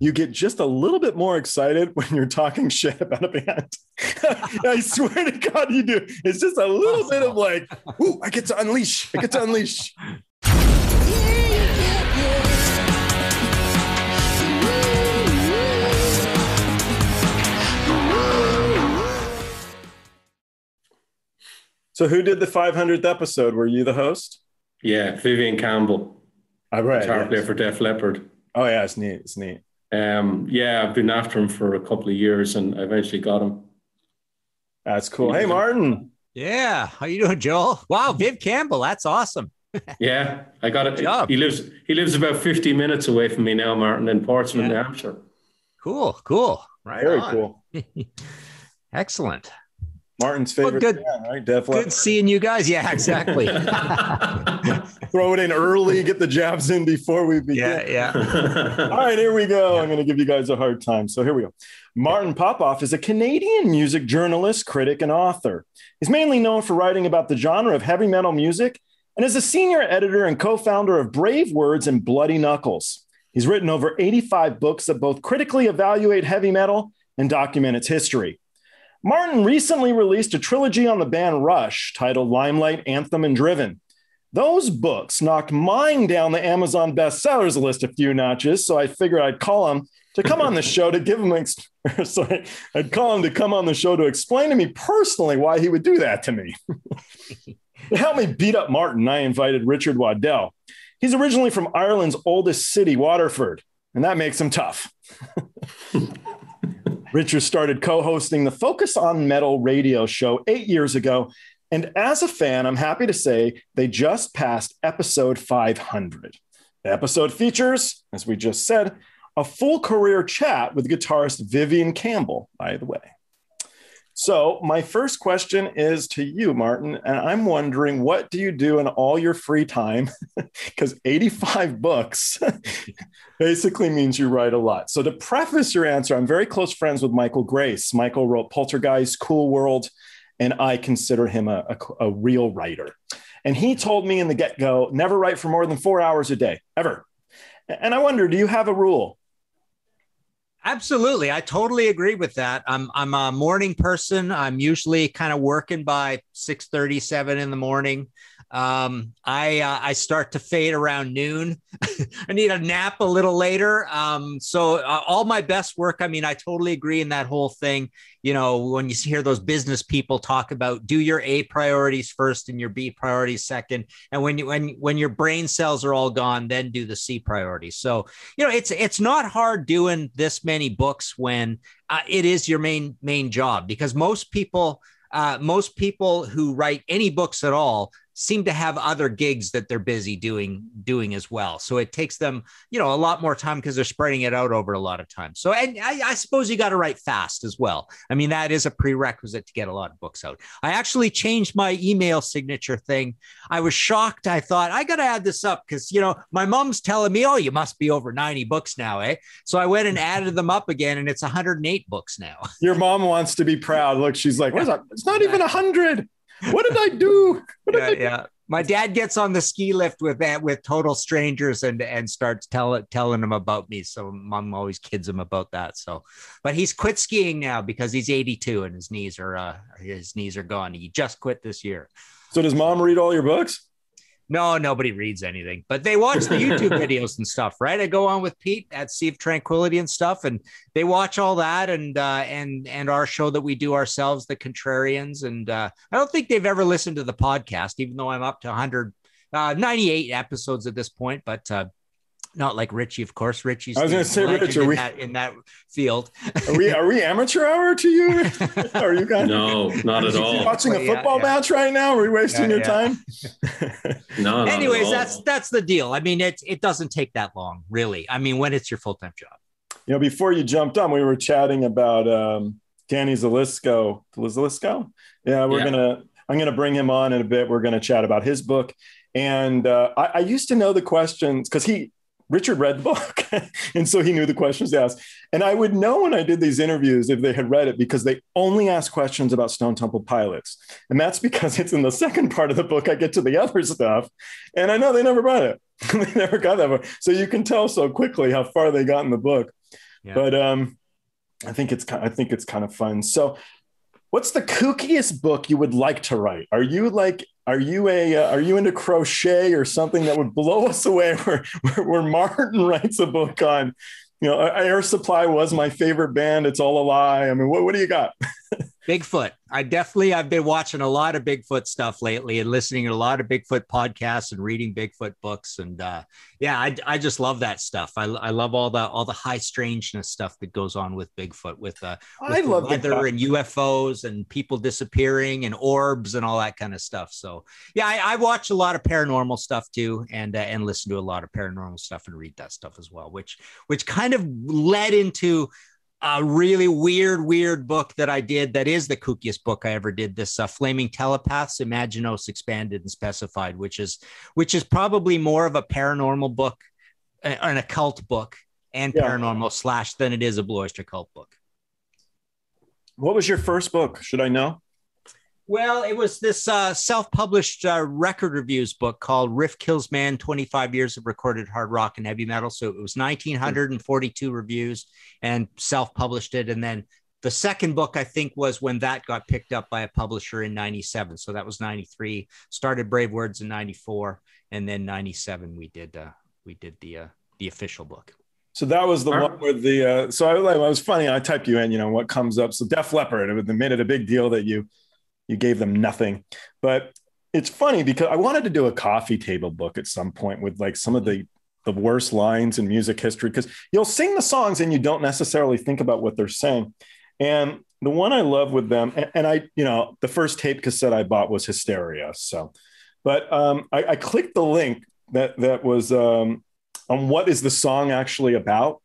you get just a little bit more excited when you're talking shit about a band. I swear to God, you do. It's just a little bit of like, ooh, I get to unleash. I get to unleash. So, who did the 500th episode? Were you the host? Yeah, Vivian Campbell. I read. Guitar player for Def Leppard. Oh yeah, it's neat. It's neat. Um, yeah, I've been after him for a couple of years, and I eventually got him. That's cool. Hey, Martin. Yeah, how you doing, Joel? Wow, Viv Campbell. That's awesome. yeah, I got it. Job. He lives. He lives about fifty minutes away from me now, Martin, in Portsmouth, yeah. New Hampshire. Cool, cool. Right. Very on. cool. Excellent. Martin's favorite well, good, band, right? Def Good seeing you guys. Yeah, exactly. Throw it in early, get the jabs in before we begin. Yeah, yeah. All right, here we go. Yeah. I'm going to give you guys a hard time. So here we go. Martin Popoff is a Canadian music journalist, critic, and author. He's mainly known for writing about the genre of heavy metal music and is a senior editor and co founder of Brave Words and Bloody Knuckles. He's written over 85 books that both critically evaluate heavy metal and document its history. Martin recently released a trilogy on the band Rush titled Limelight, Anthem, and Driven. Those books knocked mine down the Amazon bestsellers list a few notches, so I figured I'd call him to come on the show to give him, ex- sorry, I'd call him to come on the show to explain to me personally why he would do that to me. to help me beat up Martin, I invited Richard Waddell. He's originally from Ireland's oldest city, Waterford, and that makes him tough. Richard started co hosting the Focus on Metal radio show eight years ago. And as a fan, I'm happy to say they just passed episode 500. The episode features, as we just said, a full career chat with guitarist Vivian Campbell, by the way. So, my first question is to you, Martin, and I'm wondering what do you do in all your free time? Because 85 books basically means you write a lot. So, to preface your answer, I'm very close friends with Michael Grais. Michael wrote Poltergeist, Cool World, and I consider him a, a, a real writer. And he told me in the get go never write for more than four hours a day, ever. And I wonder, do you have a rule? Absolutely. I totally agree with that. I'm I'm a morning person. I'm usually kind of working by 6 37 in the morning. Um, I uh, I start to fade around noon. I need a nap a little later. Um, so uh, all my best work. I mean, I totally agree in that whole thing. You know, when you hear those business people talk about do your A priorities first and your B priorities second, and when you when when your brain cells are all gone, then do the C priorities. So you know, it's it's not hard doing this many books when uh, it is your main main job because most people. Uh, most people who write any books at all seem to have other gigs that they're busy doing doing as well. So it takes them, you know, a lot more time because they're spreading it out over a lot of time. So and I, I suppose you got to write fast as well. I mean, that is a prerequisite to get a lot of books out. I actually changed my email signature thing. I was shocked. I thought I got to add this up because you know my mom's telling me, oh, you must be over 90 books now, eh? So I went and added them up again, and it's 108 books now. Your mom wants to be proud. Look, she's like, what's up? It's not even 100 what did I do? Yeah, I do? yeah. My dad gets on the ski lift with that with total strangers and and starts telling telling them about me. So mom always kids him about that. So, but he's quit skiing now because he's 82 and his knees are uh, his knees are gone. He just quit this year. So does mom read all your books? No, nobody reads anything, but they watch the YouTube videos and stuff, right? I go on with Pete at Sea of Tranquility and stuff, and they watch all that and uh, and and our show that we do ourselves, the Contrarians. And uh, I don't think they've ever listened to the podcast, even though I'm up to 100, uh, 98 episodes at this point. But uh, not like Richie, of course. Richie's I was going to say, Rich, are in we that, in that field? are we are we amateur hour to you? are you guys? No, not at all. Watching a football yeah, yeah. match right now? Are we wasting yeah, your time? no. Anyways, that's that's the deal. I mean, it it doesn't take that long, really. I mean, when it's your full time job. You know, before you jumped on, we were chatting about um, Danny Zelisko. Zelisko? Yeah, we're gonna. I'm gonna bring him on in a bit. We're gonna chat about his book. And uh, I, I, used to know the questions because he Richard read the book. and so he knew the questions to ask. And I would know when I did these interviews if they had read it because they only ask questions about Stone Temple Pilots. And that's because it's in the second part of the book I get to the other stuff. And I know they never read it. they never got that far. So you can tell so quickly how far they got in the book. yeah. but um, I think it's I think it's kind of fun. So, what's the kookiest book you would like to write? Are you like are you a uh, are you into crochet or something that would blow us away? Where where, Martin writes a book on, you know, Air Supply was my favorite band. It's all a lie. I mean, what what do you got? Bigfoot. I definitely I've been watching a lot of Bigfoot stuff lately and listening to a lot of Bigfoot podcasts and reading Bigfoot books and uh, yeah, I, I just love that stuff. I, I love all the all the high strangeness stuff that goes on with Bigfoot with uh with I love weather and UFOs and people disappearing and orbs and all that kind of stuff. So yeah, I, I watch a lot of paranormal stuff too and uh, and listen to a lot of paranormal stuff and read that stuff as well, which which kind of led into a really weird, weird book that I did that is the kookiest book I ever did. This uh, Flaming Telepaths, Imaginos Expanded and Specified, which is which is probably more of a paranormal book, an occult book, and yeah. paranormal slash than it is a Blue Oyster Cult book. What was your first book? Should I know? Well, it was this uh, self-published uh, record reviews book called "Riff Kills Man: 25 Years of Recorded Hard Rock and Heavy Metal." So it was 1942 reviews, and self-published it. And then the second book, I think, was when that got picked up by a publisher in '97. So that was '93. Started Brave Words in '94, and then '97 we did uh, we did the uh, the official book. So that was the one with the. Uh, so I, it was funny. I typed you in, you know, what comes up. So Def Leppard. It made it a big deal that you you gave them nothing. But it's funny because I wanted to do a coffee table book at some point with like some of the the worst lines in music history because you'll sing the songs and you don't necessarily think about what they're saying. And the one I love with them, and, and I, you know, the first tape cassette I bought was Hysteria. So, but um, I, I clicked the link that that was um, on what is the song actually about,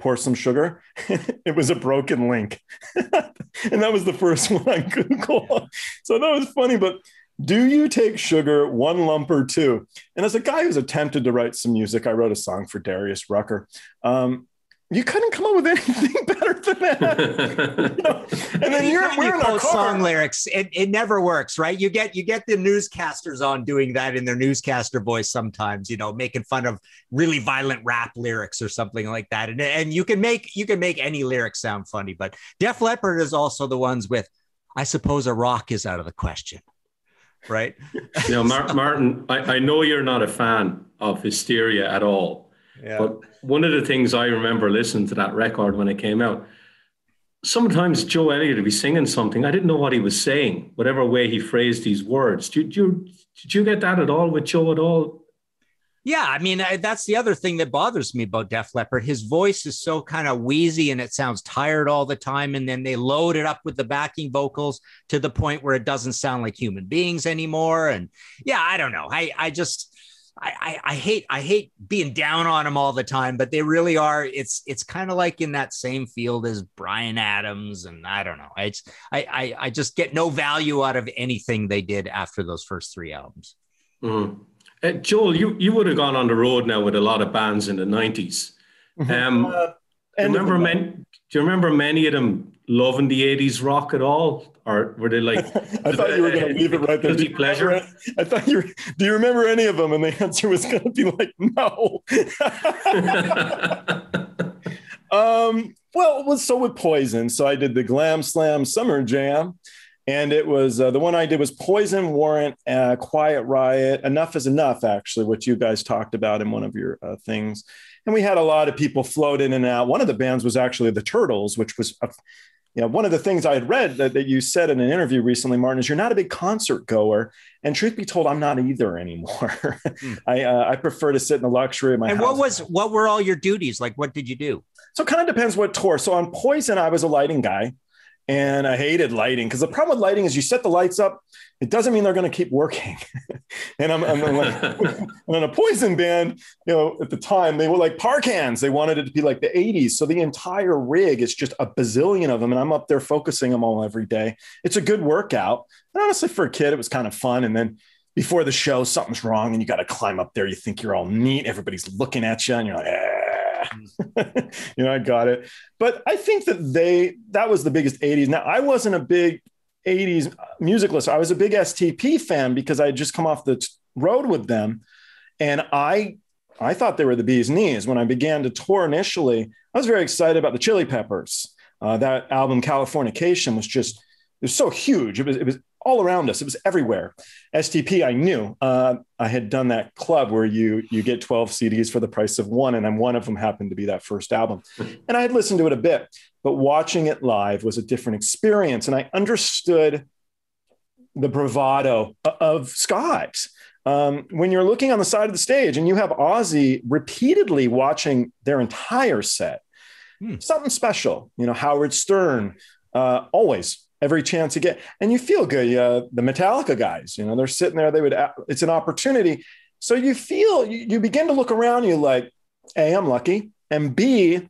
pour some sugar. it was a broken link. and that was the first one on Google. so that was funny. But do you take sugar one lump or two? And as a guy who's attempted to write some music, I wrote a song for Darius Rucker. Um, you couldn't come up with anything better than that. you know? And then you're we're in a song lyrics. It, it never works, right? You get you get the newscasters on doing that in their newscaster voice sometimes, you know, making fun of really violent rap lyrics or something like that. And, and you can make you can make any lyric sound funny, but Def Leppard is also the ones with I suppose a rock is out of the question. Right. you know, Martin, I, I know you're not a fan of hysteria at all yeah. But one of the things I remember listening to that record when it came out, sometimes Joe Elliott would be singing something. I didn't know what he was saying, whatever way he phrased these words. Did you, did you get that at all with Joe at all? Yeah, I mean I, that's the other thing that bothers me about Def Leppard. His voice is so kind of wheezy and it sounds tired all the time, and then they load it up with the backing vocals to the point where it doesn't sound like human beings anymore. And yeah, I don't know. I I just I, I, I hate I hate being down on them all the time, but they really are. It's it's kind of like in that same field as Bryan Adams, and I don't know. I, I I I just get no value out of anything they did after those first three albums. Mm-hmm. Uh, Joel, you you would have gone on the road now with a lot of bands in the 90s mm-hmm. Um, uh, do you remember many? Do you remember many of them loving the '80s rock at all, or were they like? I thought you were going to leave it right there. Guilty pleasure. I thought you. Were, do you remember any of them? And the answer was going to be like no. um. Well, so with Poison. So I did the Glam Slam Summer Jam, and it was uh, the one I did was Poison, Warrant, uh, Quiet Riot. Enough is enough, actually, what you guys talked about in one of your uh, things. And we had a lot of people float in and out. One of the bands was actually the Turtles, which was a, you know, one of the things I had read that, that you said in an interview recently, Martin, is you're not a big concert goer. And truth be told, I'm not either anymore. mm. I uh, I prefer to sit in the luxury of my. And house. what was what were all your duties? Like, what did you do? So it kind of depends what tour. So on Poison, I was a lighting guy and I hated lighting because the problem with lighting is you set the lights up, it doesn't mean they're going to keep working. and I'm, I'm, I'm on a poison band, you know, at the time they were like par cans. They wanted it to be like the 80s. So the entire rig is just a bazillion of them. And I'm up there focusing them all every day. It's a good workout. And honestly, for a kid, it was kind of fun. And then before the show, something's wrong and you got to climb up there. You think you're all neat. Everybody's looking at you and you're like, eh you know, I got it. But I think that they that was the biggest 80s. Now, I wasn't a big 80s music listener. I was a big STP fan because I had just come off the road with them. And I I thought they were the bee's knees. When I began to tour initially, I was very excited about the Chili Peppers. Uh, that album, Californication, was just, it was so huge. It was, it was all around us. It was everywhere. STP, I knew. Uh, I had done that club where you you get 12 CDs for the price of one, and then one of them happened to be that first album. And I had listened to it a bit, but watching it live was a different experience. And I understood the bravado of Scott. Um, when you're looking on the side of the stage and you have Ozzy repeatedly watching their entire set, hmm. something special. You know, Howard Stern, uh, always every chance you get, and you feel good. Uh, the Metallica guys, you know, they're sitting there. They would. It's an opportunity. So you feel you, you begin to look around. You like, a, I'm lucky, and b,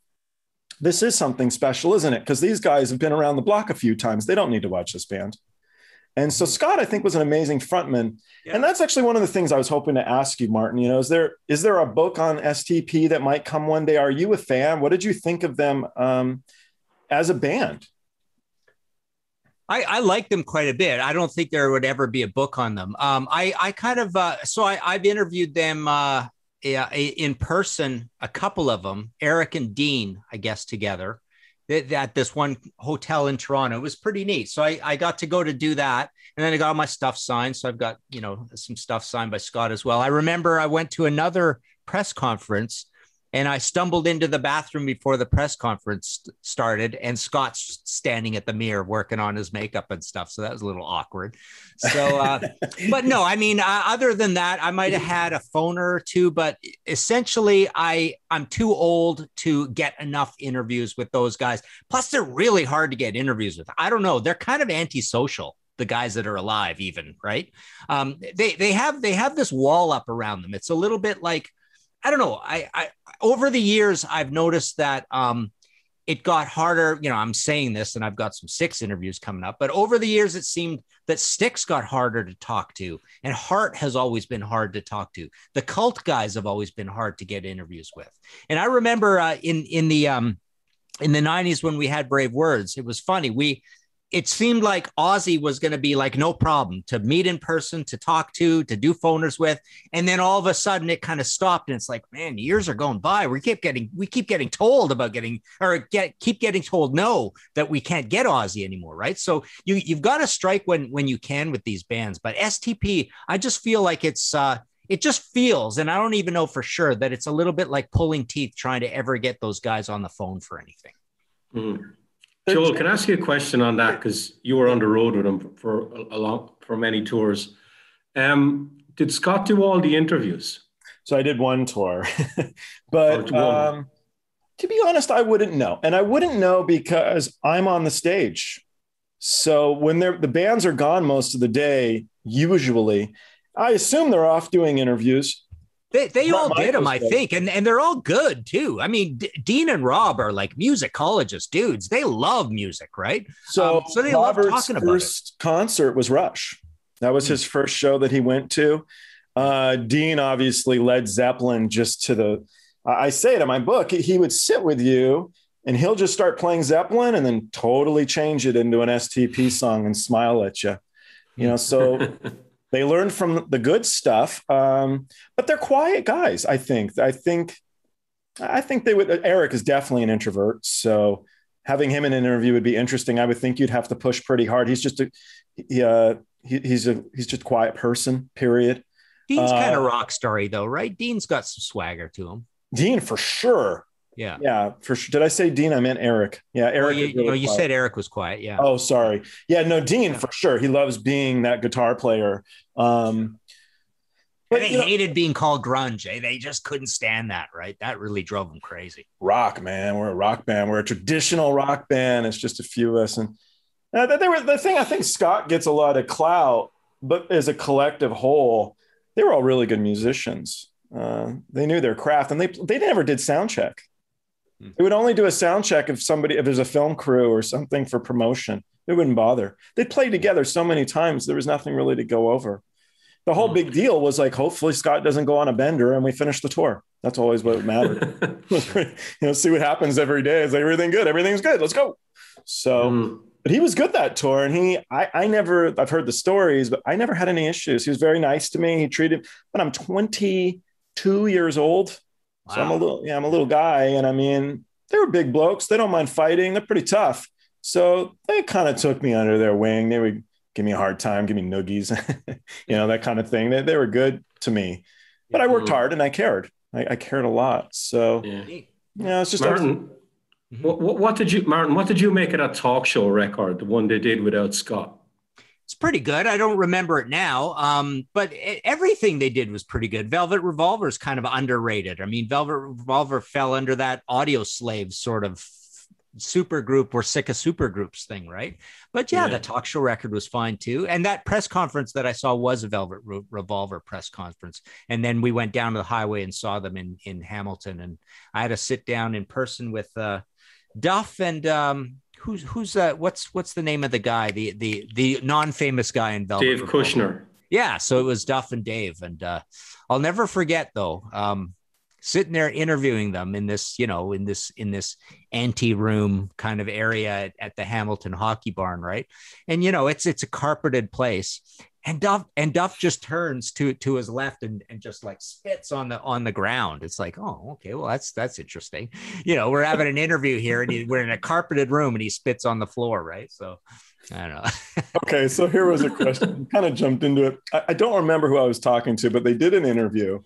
this is something special, isn't it? Because these guys have been around the block a few times. They don't need to watch this band. And so Scott, I think, was an amazing frontman. Yeah. And that's actually one of the things I was hoping to ask you, Martin. You know, is there is there a book on STP that might come one day? Are you a fan? What did you think of them um, as a band? I, I like them quite a bit. I don't think there would ever be a book on them. Um, I, I kind of uh, so I, I've interviewed them uh, in person, a couple of them, Eric and Dean, I guess, together at this one hotel in Toronto. It was pretty neat. So I, I got to go to do that. And then I got my stuff signed. So I've got, you know, some stuff signed by Scott as well. I remember I went to another press conference and I stumbled into the bathroom before the press conference started, and Scott's standing at the mirror working on his makeup and stuff. So that was a little awkward. So, uh, but no, I mean, uh, other than that, I might have had a phone or two, but essentially, I I'm too old to get enough interviews with those guys. Plus, they're really hard to get interviews with. I don't know, they're kind of antisocial the guys that are alive even right um, they they have they have this wall up around them it's a little bit like I don't know. I, I over the years I've noticed that um, it got harder. You know, I'm saying this, and I've got some six interviews coming up. But over the years, it seemed that Styx got harder to talk to, and Hart has always been hard to talk to. The Cult guys have always been hard to get interviews with. And I remember uh, in in the um, in the 90s when we had brave words it was funny we it seemed like Ozzy was going to be like no problem to meet in person, to talk to, to do phoners with, and then all of a sudden it kind of stopped, and it's like, man, years are going by. We keep getting we keep getting told about getting or get keep getting told no that we can't get Ozzy anymore, right? So you you've got to strike when when you can with these bands, but STP, I just feel like it's uh it just feels, and I don't even know for sure that it's a little bit like pulling teeth trying to ever get those guys on the phone for anything. Mm. Joel, can I ask you a question on that? Because you were on the road with him for a, long for many tours. Um, did Scott do all the interviews? So I did one tour, but oh, um, to be honest, I wouldn't know, and I wouldn't know because I'm on the stage. So when they're the bands are gone most of the day, usually, I assume they're off doing interviews. They, they all did them, I think, and and they're all good too. I mean, D- Dean and Rob are like musicologists, dudes. They love music, right? So, um, so they Robert's love talking about first it. concert was Rush. That was mm his first show that he went to. Uh, Dean obviously led Zeppelin just to the. I say it in my book. He would sit with you and he'll just start playing Zeppelin and then totally change it into an STP song and smile at you. You know, so They learn from the good stuff, um, but they're quiet guys. I think. I think. I think they would. Eric is definitely an introvert, so having him in an interview would be interesting. I would think you'd have to push pretty hard. He's just a. He, uh, he, he's a he's just a quiet person. Period. Dean's uh, kind of rock story though, right? Dean's got some swagger to him. Dean for sure. Yeah. Yeah. For sure. Did I say Dean? I meant Eric. Yeah. Eric. Well, you, really you, you said Eric was quiet. Yeah. Oh, sorry. Yeah. No, Dean for sure. He loves being that guitar player. Um, but, they hated know, being called grunge. Eh? They just couldn't stand that, right? That really drove them crazy. Rock, man. We're a rock band. We're a traditional rock band. It's just a few of us. And uh, they were the thing. I think Scott gets a lot of clout, but as a collective whole, they were all really good musicians. Uh, they knew their craft, and they they never did sound check. Hmm. They would only do a sound check if somebody, if there's a film crew or something for promotion. They wouldn't bother. They'd play together so many times, there was nothing really to go over. The whole hmm. big deal was like, hopefully Scott doesn't go on a bender and we finish the tour. That's always what mattered. you know, see what happens every day. Is everything good? Everything's good. Let's go. So, mm. but he was good that tour. And he, I, I never, I've heard the stories, but I never had any issues. He was very nice to me. He treated, but I'm 22 years old. Wow. So I'm a little, yeah, I'm a little guy. And I mean, they were big blokes. They don't mind fighting. They're pretty tough. So they kind of took me under their wing. They would give me a hard time, give me noogies, you know, that kind of thing. They, they were good to me, but I worked mm-hmm. hard and I cared. I, I cared a lot. So yeah, yeah it's just Martin. What, what, what did you, Martin? What did you make of that talk show record, the one they did without Scott? It's pretty good. I don't remember it now, um, but it, everything they did was pretty good. Velvet Revolver is kind of underrated. I mean, Velvet Revolver fell under that Audioslave sort of super group or sick of super groups thing, right? But yeah, yeah, the talk show record was fine too. And that press conference that I saw was a Velvet Re- Revolver press conference. And then we went down to the highway and saw them in in Hamilton. And I had to sit down in person with uh, Duff and um, who's who's uh what's what's the name of the guy the the the non-famous guy in Velvet Dave Kushner. Yeah so it was Duff and Dave and uh I'll never forget though um sitting there interviewing them in this you know in this in this ante room kind of area at, at the Hamilton hockey barn right? And you know it's it's a carpeted place and Duff and Duff just turns to to his left and, and just like spits on the on the ground. It's like, oh, okay, well that's that's interesting. You know, we're having an interview here and he, we're in a carpeted room and he spits on the floor, right? So I don't know. okay, so here was a question. kind of jumped into it. I, I don't remember who I was talking to, but they did an interview,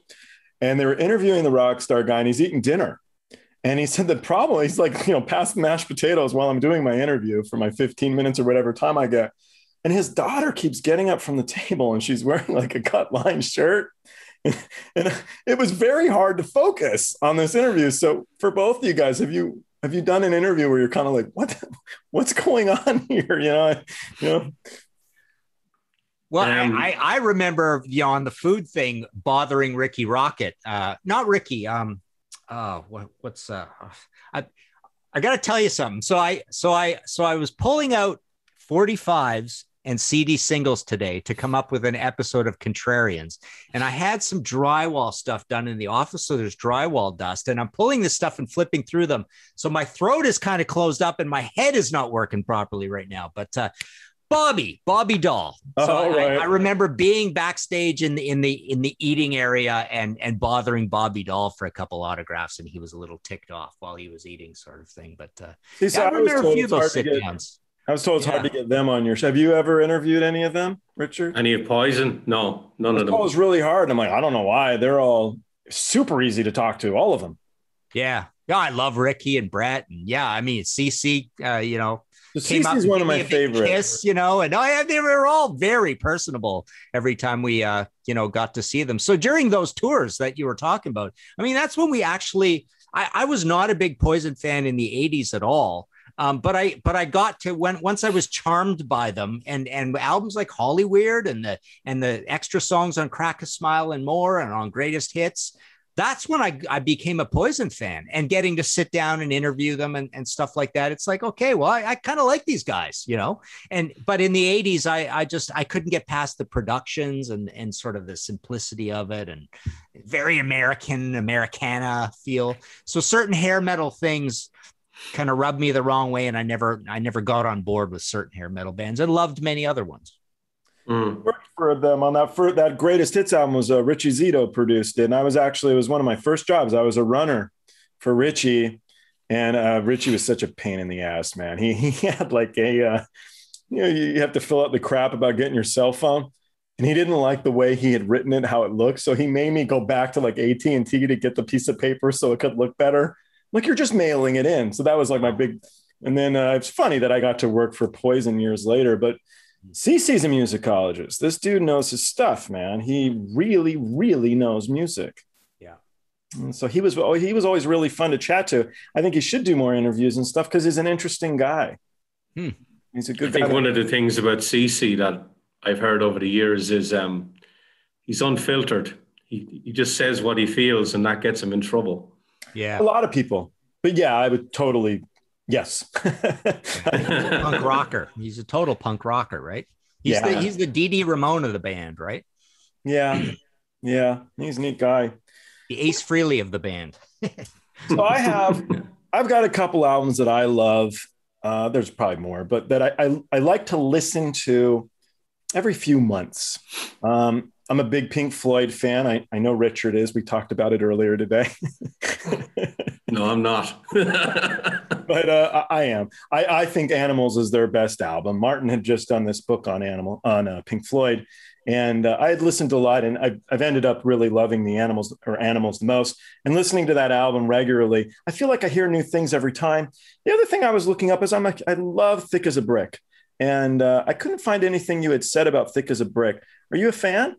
and they were interviewing the rock star guy, and he's eating dinner. And he said the problem, he's like, you know, pass mashed potatoes while I'm doing my interview for my 15 minutes or whatever time I get and his daughter keeps getting up from the table and she's wearing like a cut line shirt and it was very hard to focus on this interview so for both of you guys have you have you done an interview where you're kind of like what what's going on here you know you know well, um, I, I remember you know, on the food thing bothering Rikki Rockett. Uh, not Ricky. Um, uh, what, what's uh, I, I got to tell you something. So I, so I, so I was pulling out 45s and CD singles today to come up with an episode of Contrarians. And I had some drywall stuff done in the office. So there's drywall dust. And I'm pulling this stuff and flipping through them. So my throat is kind of closed up and my head is not working properly right now. But uh, Bobby, Bobby Dall. So oh, right. I, I, remember being backstage in the in the in the eating area and and bothering Bobby Dall for a couple autographs, and he was a little ticked off while he was eating, sort of thing. But uh, See, so yeah, I remember a few of those sit downs. I was told it's yeah. hard to get them on your show. Have you ever interviewed any of them, Richard? Any of Poison? No, none of them. It was really hard. I'm like, I don't know why. They're all super easy to talk to, all of them. Yeah. Yeah, I love Rikki and Brett. And yeah, I mean, CC, uh, you know, CC is one of my favorites. Kiss, you know, and I, they were all very personable every time we, uh, you know, got to see them. So during those tours that you were talking about, I mean, that's when we actually, I, I was not a big Poison fan in the 80s at all. Um, but I but I got to when once I was charmed by them and and albums like Hollyweird and the and the extra songs on Crack a Smile and more and on Greatest Hits. That's when I, I became a Poison fan and getting to sit down and interview them and, and stuff like that. It's like, okay, well, I, I kind of like these guys, you know? And, but in the 80s, I, I just, I couldn't get past the productions and, and sort of the simplicity of it and very American, Americana feel. So certain hair metal things kind of rubbed me the wrong way, and I never I never got on board with certain hair metal bands. I loved many other ones. Mm. Worked for them on that for that greatest hits album was uh, Richie Zito produced it, and I was actually it was one of my first jobs. I was a runner for Richie, and uh, Richie was such a pain in the ass, man. He he had like a uh, you know you have to fill out the crap about getting your cell phone. And he didn't like the way he had written it, how it looked. So he made me go back to like AT and T to get the piece of paper so it could look better like you're just mailing it in. So that was like my big. And then uh, it's funny that I got to work for Poison years later, but CC's a musicologist. This dude knows his stuff, man. He really, really knows music. Yeah. And so he was oh, he was always really fun to chat to. I think he should do more interviews and stuff because he's an interesting guy. Hmm. He's a good. I think one of the things about CC that I've heard over the years is um, he's unfiltered. He he just says what he feels, and that gets him in trouble. Yeah. A lot of people. But yeah, I would totally yes. punk rocker. He's a total punk rocker, right? He's yeah. the he's the Dee Dee Ramone of the band, right? Yeah. Yeah. He's a neat guy. The Ace Frehley of the band. so I have I've got a couple albums that I love. Uh, there's probably more, but that I, I, I like to listen to every few months. Um, I'm a big Pink Floyd fan. I, I know Richard is. We talked about it earlier today. no, I'm not. but uh, I am. I, I think Animals is their best album. Martin had just done this book on Animal on uh, Pink Floyd, and uh, I had listened to a lot, and I've, I've ended up really loving the Animals or Animals the most. And listening to that album regularly, I feel like I hear new things every time. The other thing I was looking up is I'm like, I love Thick as a Brick, and uh, I couldn't find anything you had said about Thick as a Brick. Are you a fan?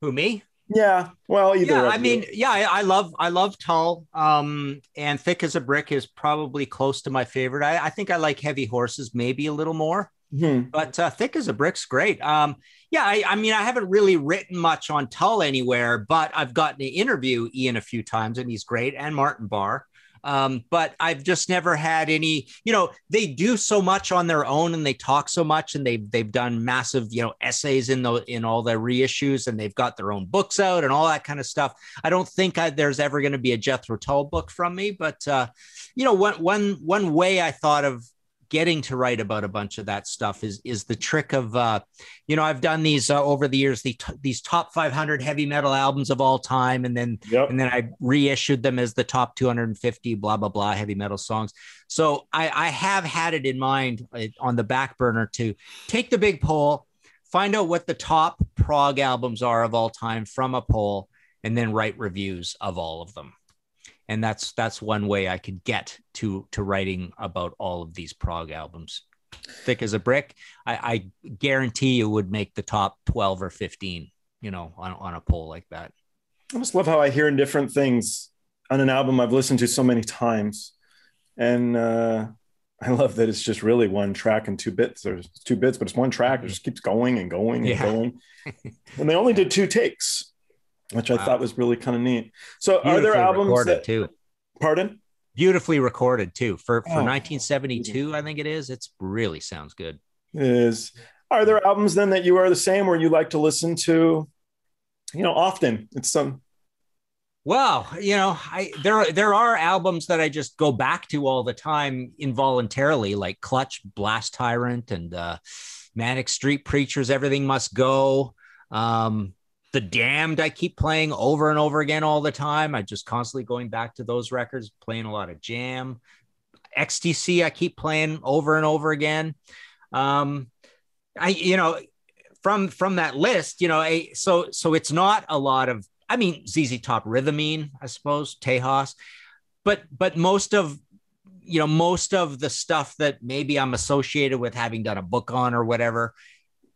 Who me? Yeah. Well, either. Yeah, I mean, yeah, I, I, love I love Tull. Um, and Thick as a Brick is probably close to my favorite. I, I think I like Heavy Horses maybe a little more. Mm-hmm. But uh, Thick as a Brick's great. Um, yeah, I, I, mean, I haven't really written much on Tull anywhere, but I've gotten to interview Ian a few times, and he's great, and Martin Barre. Um, but I've just never had any, you know, they do so much on their own and they talk so much and they've they've done massive, you know, essays in the in all their reissues and they've got their own books out and all that kind of stuff. I don't think I, there's ever going to be a Jethro Tull book from me, but uh, you know, one one one way I thought of getting to write about a bunch of that stuff is is the trick of uh, you know I've done these uh, over the years the t- these top 500 heavy metal albums of all time and then yep. and then I reissued them as the top 250 blah blah blah heavy metal songs so I, I have had it in mind uh, on the back burner to take the big poll find out what the top prog albums are of all time from a poll and then write reviews of all of them and that's that's one way I could get to to writing about all of these prog albums. Thick as a brick, I, I guarantee you would make the top twelve or fifteen. You know, on on a poll like that. I just love how I hear in different things on an album I've listened to so many times, and uh, I love that it's just really one track and two bits. There's two bits, but it's one track. It just keeps going and going and yeah. going. and they only did two takes which wow. I thought was really kind of neat. So, are there albums that too? Pardon? Beautifully recorded too for for oh. 1972. I think it is. It's really sounds good. It is. Are there albums then that you are the same, where you like to listen to? You know, often it's some. Well, you know, I there there are albums that I just go back to all the time involuntarily, like Clutch, Blast Tyrant, and uh, Manic Street Preachers. Everything Must Go. Um, the Damned, I keep playing over and over again all the time. I just constantly going back to those records, playing a lot of Jam. XTC, I keep playing over and over again. Um, I, you know, from from that list, you know, a, so so it's not a lot of. I mean, ZZ Top, Rhythmeen, I suppose, Tejas, but but most of you know most of the stuff that maybe I'm associated with having done a book on or whatever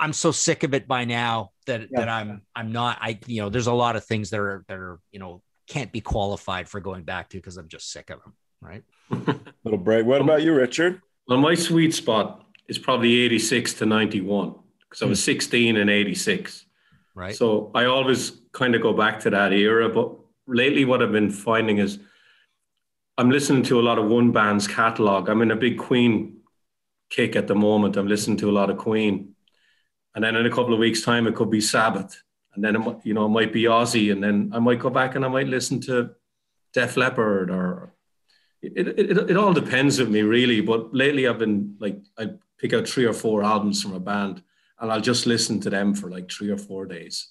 I'm so sick of it by now that yeah. that I'm I'm not I you know there's a lot of things that are that are you know can't be qualified for going back to because I'm just sick of them. Right. Little break. What about you, Richard? Well, my sweet spot is probably 86 to 91 because I was hmm. 16 and 86. Right. So I always kind of go back to that era. But lately, what I've been finding is I'm listening to a lot of one band's catalog. I'm in a big Queen kick at the moment. I'm listening to a lot of Queen and then in a couple of weeks' time, it could be Sabbath, and then it, you know it might be Ozzy, and then I might go back and I might listen to Def Leppard, or it, it, it, all depends with me really. But lately, I've been like I pick out three or four albums from a band, and I'll just listen to them for like three or four days.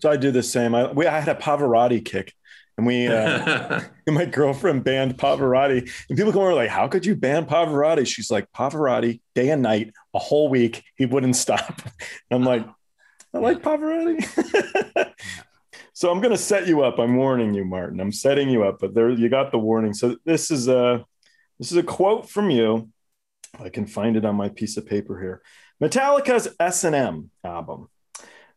So I do the same. I we I had a Pavarotti kick and we, uh, my girlfriend banned Pavarotti, and people come over like, "How could you ban Pavarotti?" She's like, "Pavarotti, day and night, a whole week, he wouldn't stop." And I'm like, "I like Pavarotti." so I'm going to set you up. I'm warning you, Martin. I'm setting you up, but there you got the warning. So this is a this is a quote from you. I can find it on my piece of paper here. Metallica's S and M album.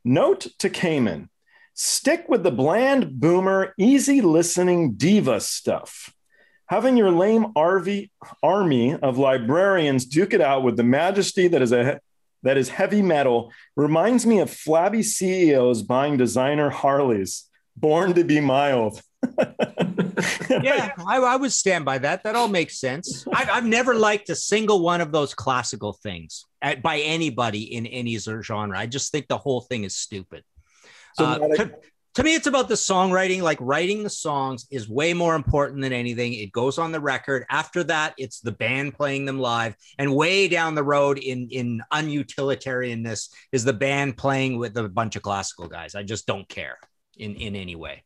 Note to Kamen Stick with the bland boomer, easy listening diva stuff. Having your lame RV army of librarians duke it out with the majesty that is a that is heavy metal reminds me of flabby CEOs buying designer Harleys. Born to be mild. yeah, I, I, would stand by that. That all makes sense. I've, I've never liked a single one of those classical things at, by anybody in any genre. I just think the whole thing is stupid. So uh, to, to me, it's about the songwriting. Like writing the songs is way more important than anything. It goes on the record. After that, it's the band playing them live. And way down the road in in unutilitarianness is the band playing with a bunch of classical guys. I just don't care in in any way.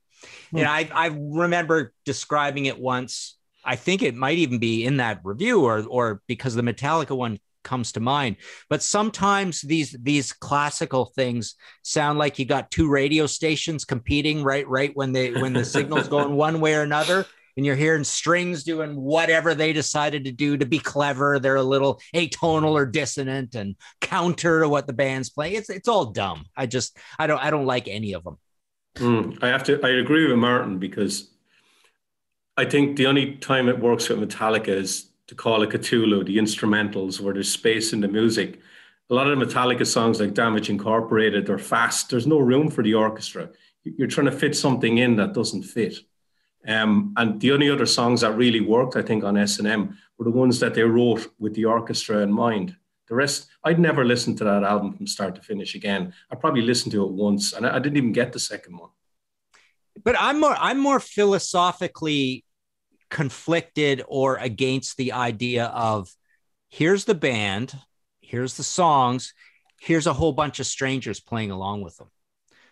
Hmm. And I I remember describing it once. I think it might even be in that review or or because the Metallica one comes to mind. But sometimes these these classical things sound like you got two radio stations competing right right when they when the signal's going one way or another. And you're hearing strings doing whatever they decided to do to be clever. They're a little atonal or dissonant and counter to what the band's playing. It's it's all dumb. I just I don't I don't like any of them. Mm, I have to I agree with Martin because I think the only time it works with Metallica is The Call of Ktulu, the instrumentals where there's space in the music. A lot of the Metallica songs like Damage Incorporated, they're fast. There's no room for the orchestra. You're trying to fit something in that doesn't fit. Um, and the only other songs that really worked, I think, on S&M were the ones that they wrote with the orchestra in mind. The rest, I'd never listened to that album from start to finish again. I probably listened to it once, and I, I didn't even get the second one. But I'm more, I'm more philosophically conflicted or against the idea of here's the band, here's the songs, here's a whole bunch of strangers playing along with them.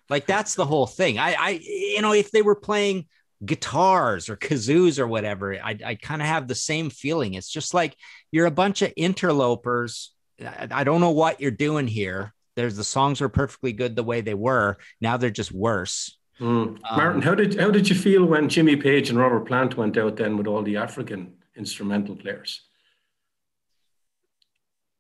Like that's the whole thing. I, I, you know, if they were playing guitars or kazoos or whatever, I, I kind of have the same feeling. It's just like you're a bunch of interlopers. I, I don't know what you're doing here. There's the songs were perfectly good the way they were. Now they're just worse. Mm. Martin, um, how did how did you feel when Jimmy Page and Robert Plant went out then with all the African instrumental players?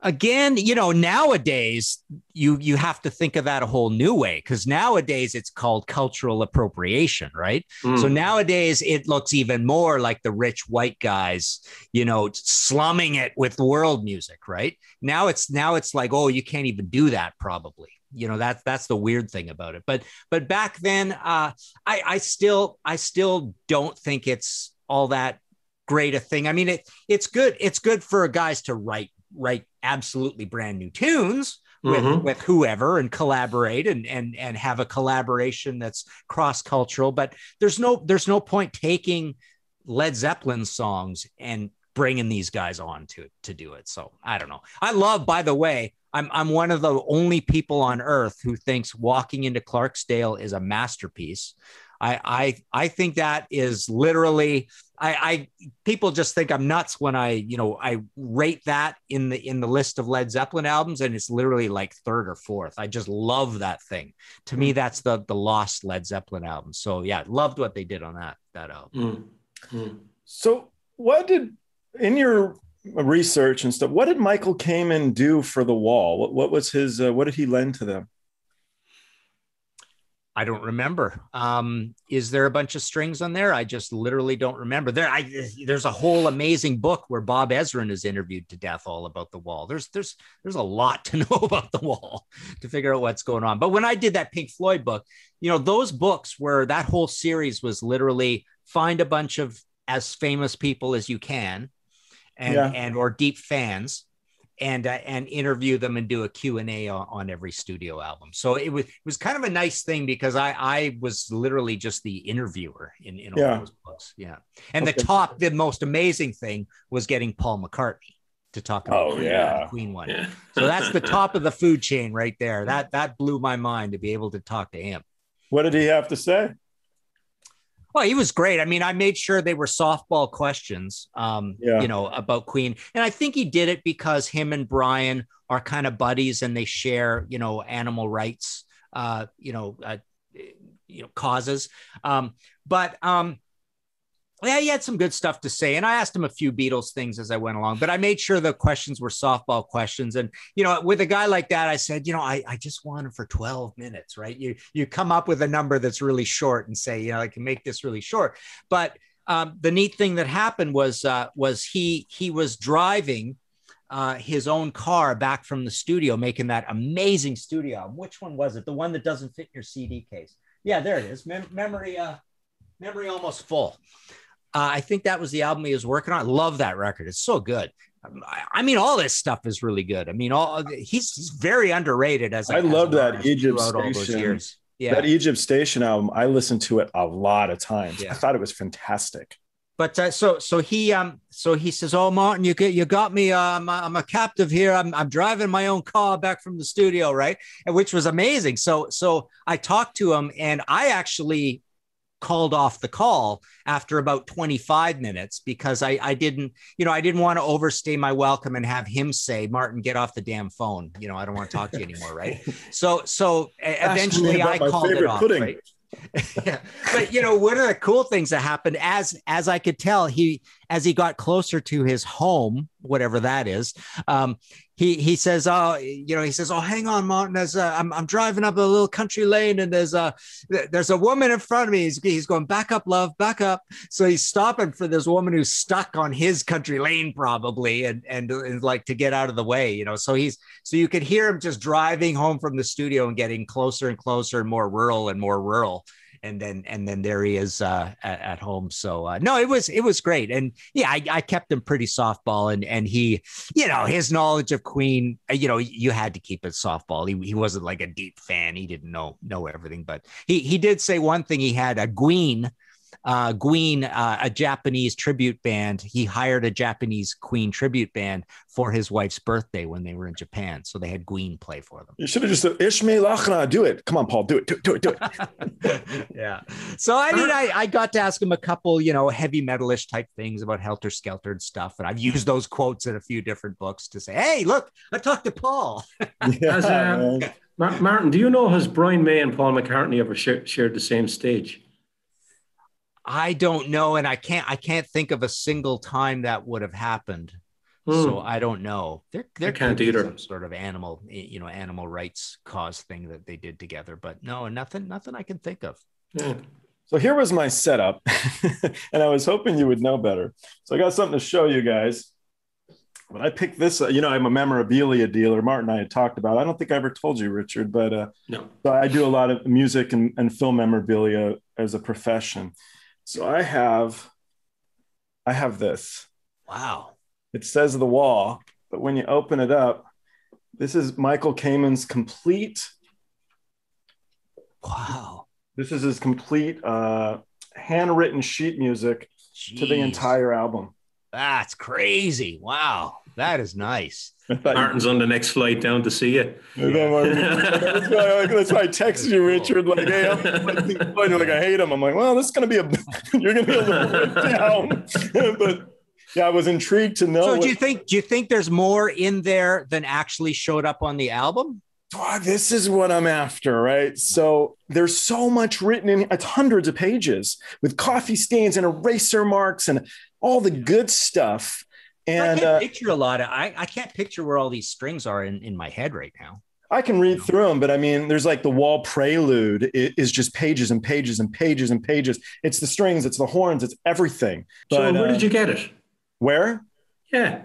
Again, you know, nowadays you you have to think of that a whole new way because nowadays it's called cultural appropriation, right? Mm. So nowadays it looks even more like the rich white guys, you know, slumming it with world music, right? Now it's now it's like, oh, you can't even do that probably you know that's that's the weird thing about it. But but back then uh i i still i still don't think it's all that great a thing. I mean it it's good it's good for guys to write write absolutely brand new tunes with mm-hmm. with whoever and collaborate and and and have a collaboration that's cross cultural but there's no there's no point taking led zeppelin songs and bringing these guys on to to do it. So i don't know. I love by the way I'm I'm one of the only people on earth who thinks walking into Clarksdale is a masterpiece. I I I think that is literally I, I people just think I'm nuts when I you know I rate that in the in the list of Led Zeppelin albums and it's literally like third or fourth. I just love that thing. To me, mm. that's the the lost Led Zeppelin album. So yeah, loved what they did on that that album. Mm. Mm. So what did in your research and stuff. What did Michael Kamen do for the wall? What, what was his? Uh, what did he lend to them? I don't remember. Um, is there a bunch of strings on there? I just literally don't remember. There, I, there's a whole amazing book where Bob Ezrin is interviewed to death all about the wall. There's there's there's a lot to know about the wall to figure out what's going on. But when I did that Pink Floyd book, you know, those books where that whole series was literally find a bunch of as famous people as you can and yeah. and or deep fans and uh, and interview them and do a q&a on, on, every studio album. So it was it was kind of a nice thing because i i was literally just the interviewer in, in all yeah. those books. Yeah. And okay. the top the most amazing thing was getting paul mccartney to talk about oh yeah. Queen one. Yeah. so that's the top of the food chain right there. That that blew my mind to be able to talk to him. What did he have to say well, he was great. I mean, I made sure they were softball questions, um, yeah. you know, about Queen. And I think he did it because him and Brian are kind of buddies and they share, you know, animal rights, uh, you know, uh, you know, causes. Um, but um, yeah, he had some good stuff to say. And I asked him a few Beatles things as I went along, but I made sure the questions were softball questions. And, you know, with a guy like that, I said, you know, I, I just want him for 12 minutes, right? You, you come up with a number that's really short and say, you know, I can make this really short. But um, the neat thing that happened was, uh, was he, he was driving uh, his own car back from the studio, making that amazing studio. Which one was it? The one that doesn't fit your CD case. Yeah, there it is. Mem- memory, uh, memory almost full. Uh, I think that was the album he was working on. I love that record. It's so good. I mean, all this stuff is really good. I mean, all he's, he's very underrated. As I love that Egypt station. Yeah. That Egypt Station album, I listened to it a lot of times. Yeah. I thought it was fantastic. But uh, so so he um so he says, "Oh, Martin, you get you got me. Um, I'm a captive here. I'm I'm driving my own car back from the studio, right? And which was amazing. So so I talked to him, and I actually called off the call after about 25 minutes because I I didn't you know I didn't want to overstay my welcome and have him say, "Martin, get off the damn phone. You know I don't want to talk to you anymore, right?" So so eventually I called it off. pudding. Right? yeah. But you know, one of the cool things that happened as as I could tell, he as he got closer to his home, whatever that is, um, he he says, "Oh, you know," he says, "Oh, hang on, Martin. There's a, I'm I'm driving up a little country lane, and there's a there's a woman in front of me. He's, he's going back up, love, back up. So he's stopping for this woman who's stuck on his country lane, probably, and and, and like to get out of the way, you know. So he's so you could hear him just driving home from the studio and getting closer and closer and more rural and more rural and then and then there he is uh, at, at home. So uh, no, it was it was great, and yeah, I, I kept him pretty softball, and and he, you know, his knowledge of Queen, uh, you know, you had to keep it softball. He, he wasn't like a deep fan; he didn't know know everything, but he he did say one thing. He had a Queen. Uh, Queen, uh, a Japanese tribute band. He hired a Japanese Queen tribute band for his wife's birthday when they were in Japan. So they had Queen play for them. You should have just said Ishmael Achna, do it. Come on, Paul, do it, do it, do it, do it. yeah. So I mean, I, I got to ask him a couple, you know, heavy metalish type things about Helter Skelter and stuff. And I've used those quotes in a few different books to say, hey, look, I talked to Paul. Yeah, As, um, Martin, do you know has Brian May and Paul McCartney ever share- shared the same stage? I don't know. And I can't, I can't think of a single time that would have happened. So Hmm. I don't know. There, there can't could be either. some sort of animal, you know, animal rights cause thing that they did together, but no, nothing, nothing I can think of. Yeah. So here was my setup, and I was hoping you would know better. So I got something to show you guys. But I picked this, uh, you know, I'm a memorabilia dealer. Martin and I had talked about. it. I don't think I ever told you, Richard, but uh, No. so I do a lot of music and, and film memorabilia as a profession. So I have, I have this. Wow. It says the wall, but when you open it up, this is Michael Kamen's complete. Wow. This is his complete uh, handwritten sheet music to the entire album. That's crazy. Wow. That is nice. I thought you- Martin's on the next flight down to see you. that's, why, that's why I texted you, Richard. Like, hey, I'm like, you're like, I hate him. I'm like, well, this is gonna be a, you're gonna be a little bit down. but yeah, I was intrigued to know. So do you think do you think there's more in there than actually showed up on the album? Ah, this is what I'm after, right? So there's so much written in it's hundreds of pages with coffee stains and eraser marks and all the good stuff. I And can't uh, picture a lot of I, I can't picture where all these strings are in, in my head right now. I can read through them, but I mean, there's like the wall prelude i- is just pages and pages and pages and pages. It's the strings, it's the horns, it's everything. So where uh, did you get it? Where? Yeah.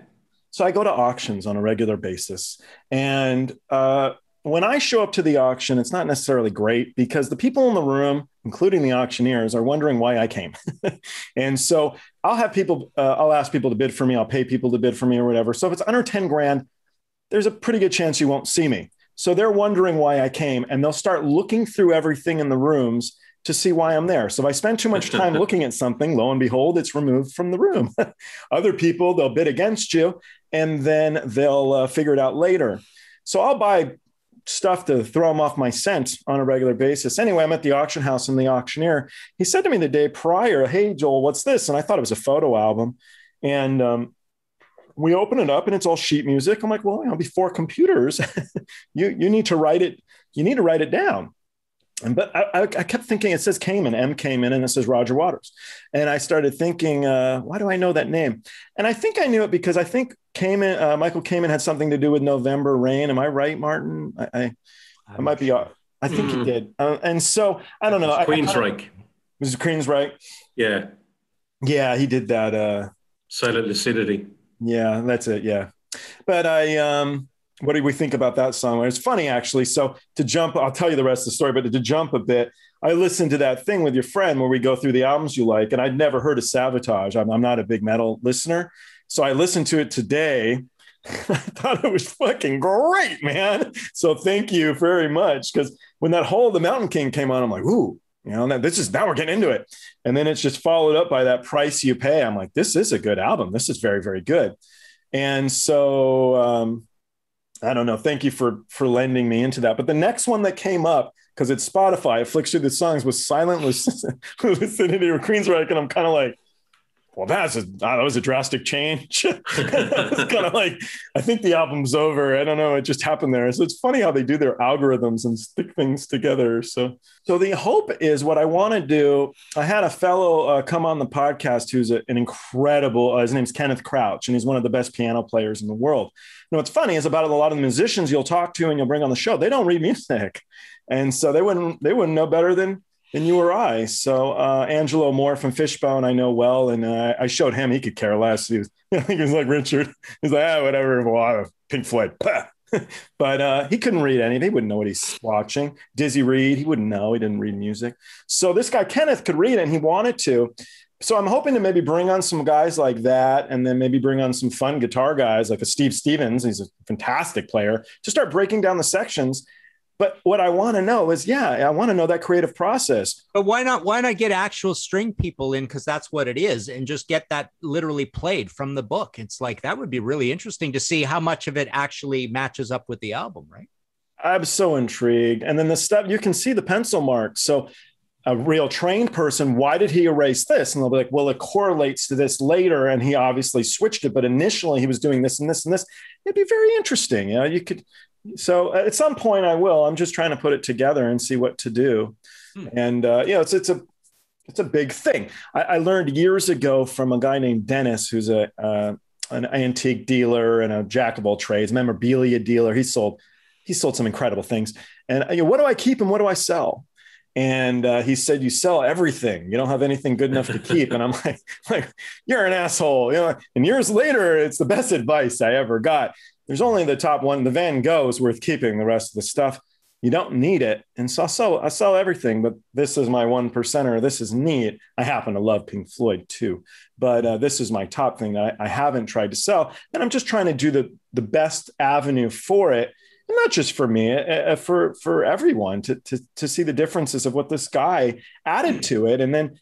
So I go to auctions on a regular basis. And uh, when I show up to the auction, it's not necessarily great because the people in the room, including the auctioneers, are wondering why I came. and so I'll have people, uh, I'll ask people to bid for me, I'll pay people to bid for me or whatever. So if it's under 10 grand, there's a pretty good chance you won't see me. So they're wondering why I came and they'll start looking through everything in the rooms to see why I'm there. So if I spend too much time looking at something, lo and behold, it's removed from the room. Other people, they'll bid against you and then they'll uh, figure it out later. So I'll buy stuff to throw them off my scent on a regular basis. Anyway, I'm at the auction house and the auctioneer, he said to me the day prior, Hey, Joel, what's this? And I thought it was a photo album. And um, we open it up and it's all sheet music. I'm like, well, you know, before computers, you, you need to write it, you need to write it down. And, but I, I, kept thinking it says Kamen, M Kamen, and it says Roger Waters. And I started thinking, uh, why do I know that name? And I think I knew it because I think Kamen, uh, Michael Kamen had something to do with November Rain. Am I right, Martin? I, I, I might be, I think he Hmm. did. Uh, and so I don't know. I- I kinda- Queensryche. Was it Queen's right? Yeah. Yeah, he did that. Uh, Silent Lucidity. Yeah, that's it. Yeah. But I, um, what do we think about that song? It's funny actually. So to jump, I'll tell you the rest of the story, but to jump a bit, I listened to that thing with your friend where we go through the albums you like, and I'd never heard of Savatage. I'm, I'm not a big metal listener. So I listened to it today I thought it was fucking great, man. So thank you very much. Because when that whole The Mountain King came on, I'm like, ooh, you know, this is now we're getting into it. And then it's just followed up by that price you pay. I'm like, this is a good album. This is very, very good. And so um, I don't know. Thank you for for lending me into that. But the next one that came up, because it's Spotify, it flicks through the songs was Silent Lucidity or Queensryche. And I'm kind of like, well, that's a that was a drastic change. it's kind of like I think the album's over. I don't know. It just happened there. So it's funny how they do their algorithms and stick things together. So so the hope is what I want to do. I had a fellow uh, come on the podcast who's a, an incredible. Uh, his name's Kenneth Crouch, and he's one of the best piano players in the world. You know what's funny is about a lot of the musicians you'll talk to and you'll bring on the show. They don't read music, and so they wouldn't they wouldn't know better than than you or I. So uh, Angelo Moore from Fishbone, I know well, and uh, I showed him. He could care less. He was, he was like Richard. He's like, ah, whatever. Well, Pink Floyd. but uh, he couldn't read anything. He wouldn't know what he's watching. Dizzy Reed, he wouldn't know. He didn't read music. So this guy Kenneth could read, and he wanted to. So I'm hoping to maybe bring on some guys like that, and then maybe bring on some fun guitar guys like a Steve Stevens. He's a fantastic player to start breaking down the sections but what I want to know is, yeah, I want to know that creative process. But why not? Why not get actual string people in? Because that's what it is, and just get that literally played from the book. It's like that would be really interesting to see how much of it actually matches up with the album, right? I'm so intrigued. And then the stuff you can see the pencil marks. So a real trained person, why did he erase this? And they'll be like, well, it correlates to this later. And he obviously switched it, but initially he was doing this and this and this. It'd be very interesting. You know, you could so uh, at some point I will. I'm just trying to put it together and see what to do. Hmm. And uh, you know, it's it's a it's a big thing. I, I, learned years ago from a guy named Dennis, who's a uh, an antique dealer and a jack of all trades, memorabilia dealer. He sold he sold some incredible things. And you know, what do I keep and what do I sell? And uh, he said, "You sell everything. You don't have anything good enough to keep." and I'm like, "Like you're an asshole." You know. And years later, it's the best advice I ever got there's only the top one. The Van Gogh is worth keeping. The rest of the stuff, you don't need it. And so I sell, I sell everything, but this is my one percenter. This is neat. I happen to love Pink Floyd too, but uh, this is my top thing that I, I haven't tried to sell. And I'm just trying to do the, the best avenue for it. And not just for me, uh, for for everyone to, to to see the differences of what this guy added to it, and then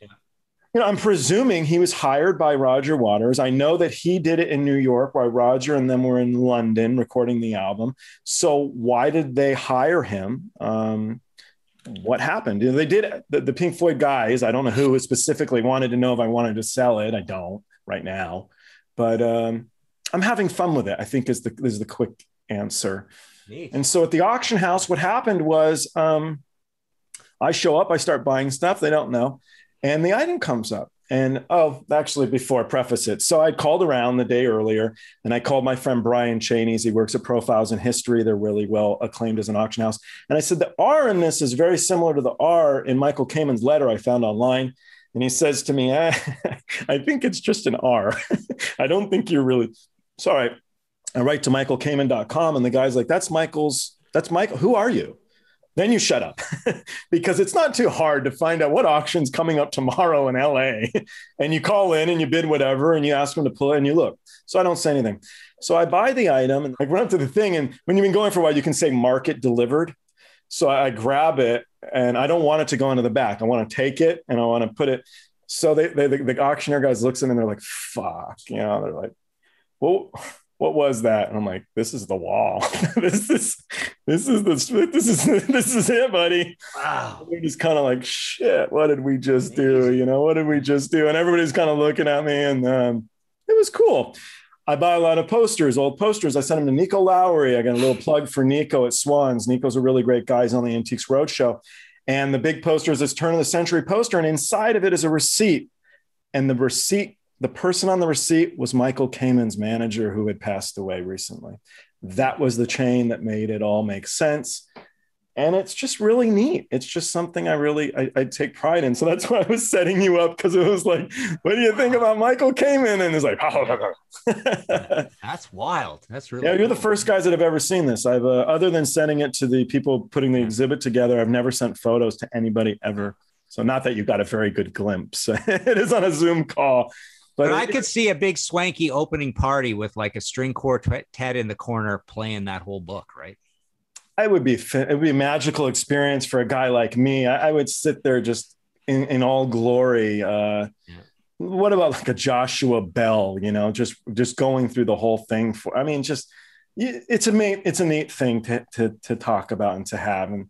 you know, I'm presuming he was hired by Roger Waters. I know that he did it in New York while Roger and them were in London recording the album. So why did they hire him? Um, what happened? You know, they did the, the, Pink Floyd guys. I don't know who specifically wanted to know if I wanted to sell it. I don't right now, but um, I'm having fun with it. I think is the is the quick answer. Neat. And so at the auction house, what happened was um, I show up, I start buying stuff. They don't know and the item comes up. And oh, actually, before I preface it, so I called around the day earlier and I called my friend Brian Chanes. He works at Profiles in History. They're really well acclaimed as an auction house. And I said, the R in this is very similar to the R in Michael Kamen's letter I found online. And he says to me, eh, I think it's just an R. I don't think you're really sorry. I write to michaelkamen.com and the guy's like, that's Michael's, that's Michael. Who are you? Then you shut up because it's not too hard to find out what auction's coming up tomorrow in LA. and you call in and you bid whatever and you ask them to pull it and you look. So I don't say anything. So I buy the item and I run up to the thing. And when you've been going for a while, you can say market delivered. So I grab it and I don't want it to go into the back. I want to take it and I want to put it. So they, they the, the auctioneer guys looks at them and they're like, fuck, you know, they're like, well, what was that? And I'm like, this is the wall. this is this is the this is this is it, buddy. Wow. We're just kind of like, shit, what did we just do? You know, what did we just do? And everybody's kind of looking at me, and um, it was cool. I buy a lot of posters, old posters. I sent them to Nico Lowry. I got a little plug for Nico at Swann's. Nico's a really great guy. He's on the Antiques Roadshow. And the big poster is this turn of the century poster. And inside of it is a receipt. And the receipt the person on the receipt was Michael Kamen's manager who had passed away recently. That was the chain that made it all make sense. And it's just really neat. It's just something I really I, I take pride in. So that's why I was setting you up because it was like, what do you think about Michael Kamen? And it's like, oh, that's wild. That's really yeah. You're the first guys that have ever seen this. I've uh, other than sending it to the people putting the exhibit together, I've never sent photos to anybody ever. So not that you got a very good glimpse. it is on a Zoom call But, but I could see a big swanky opening party with like a string quartet in the corner playing that whole book, right? It would be it would be a magical experience for a guy like me. I, I would sit there just in, in all glory. Uh, yeah. What about like a Joshua Bell? You know, just just going through the whole thing for. I mean, just it's a neat it's a neat thing to to to talk about and to have, and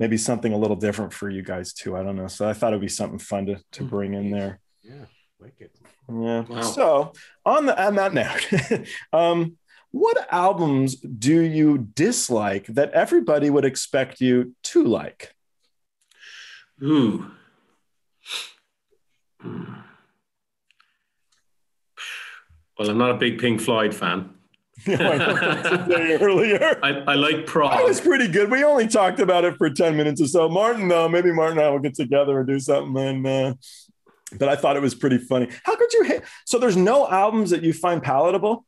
maybe something a little different for you guys too. I don't know. So I thought it'd be something fun to to hmm. bring in there. Yeah, wicked. Yeah. Wow. So on the on that note, um, what albums do you dislike that everybody would expect you to like? Ooh. Well, I'm not a big Pink Floyd fan. earlier. I, I like prog. That was pretty good. We only talked about it for 10 minutes or so. Martin, though, maybe Martin and I will get together and do something. And uh, but I thought it was pretty funny. How could you hate? So there's no albums that you find palatable?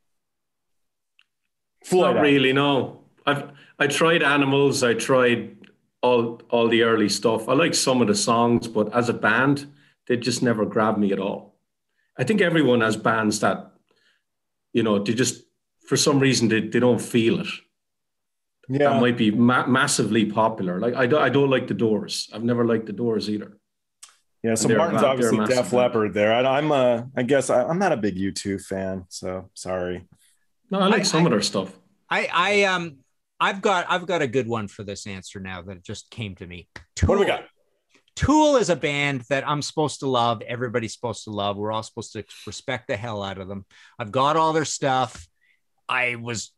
Floyd Not really, no. I've I tried Animals. I tried all all the early stuff. I like some of the songs, but as a band, they just never grabbed me at all. I think everyone has bands that, you know, they just for some reason they, they don't feel it. Yeah, that might be ma- massively popular. Like I don't I don't like the Doors. I've never liked the Doors either. Yeah, so Martin's obviously Def Leppard there. I, am a, I guess I, am not a big U2 fan, so sorry. No, I like I, some I, of their stuff. I, I, um, I've got, I've got a good one for this answer now that just came to me. Tool. What do we got? Tool is a band that I'm supposed to love. Everybody's supposed to love. We're all supposed to respect the hell out of them. I've got all their stuff. I was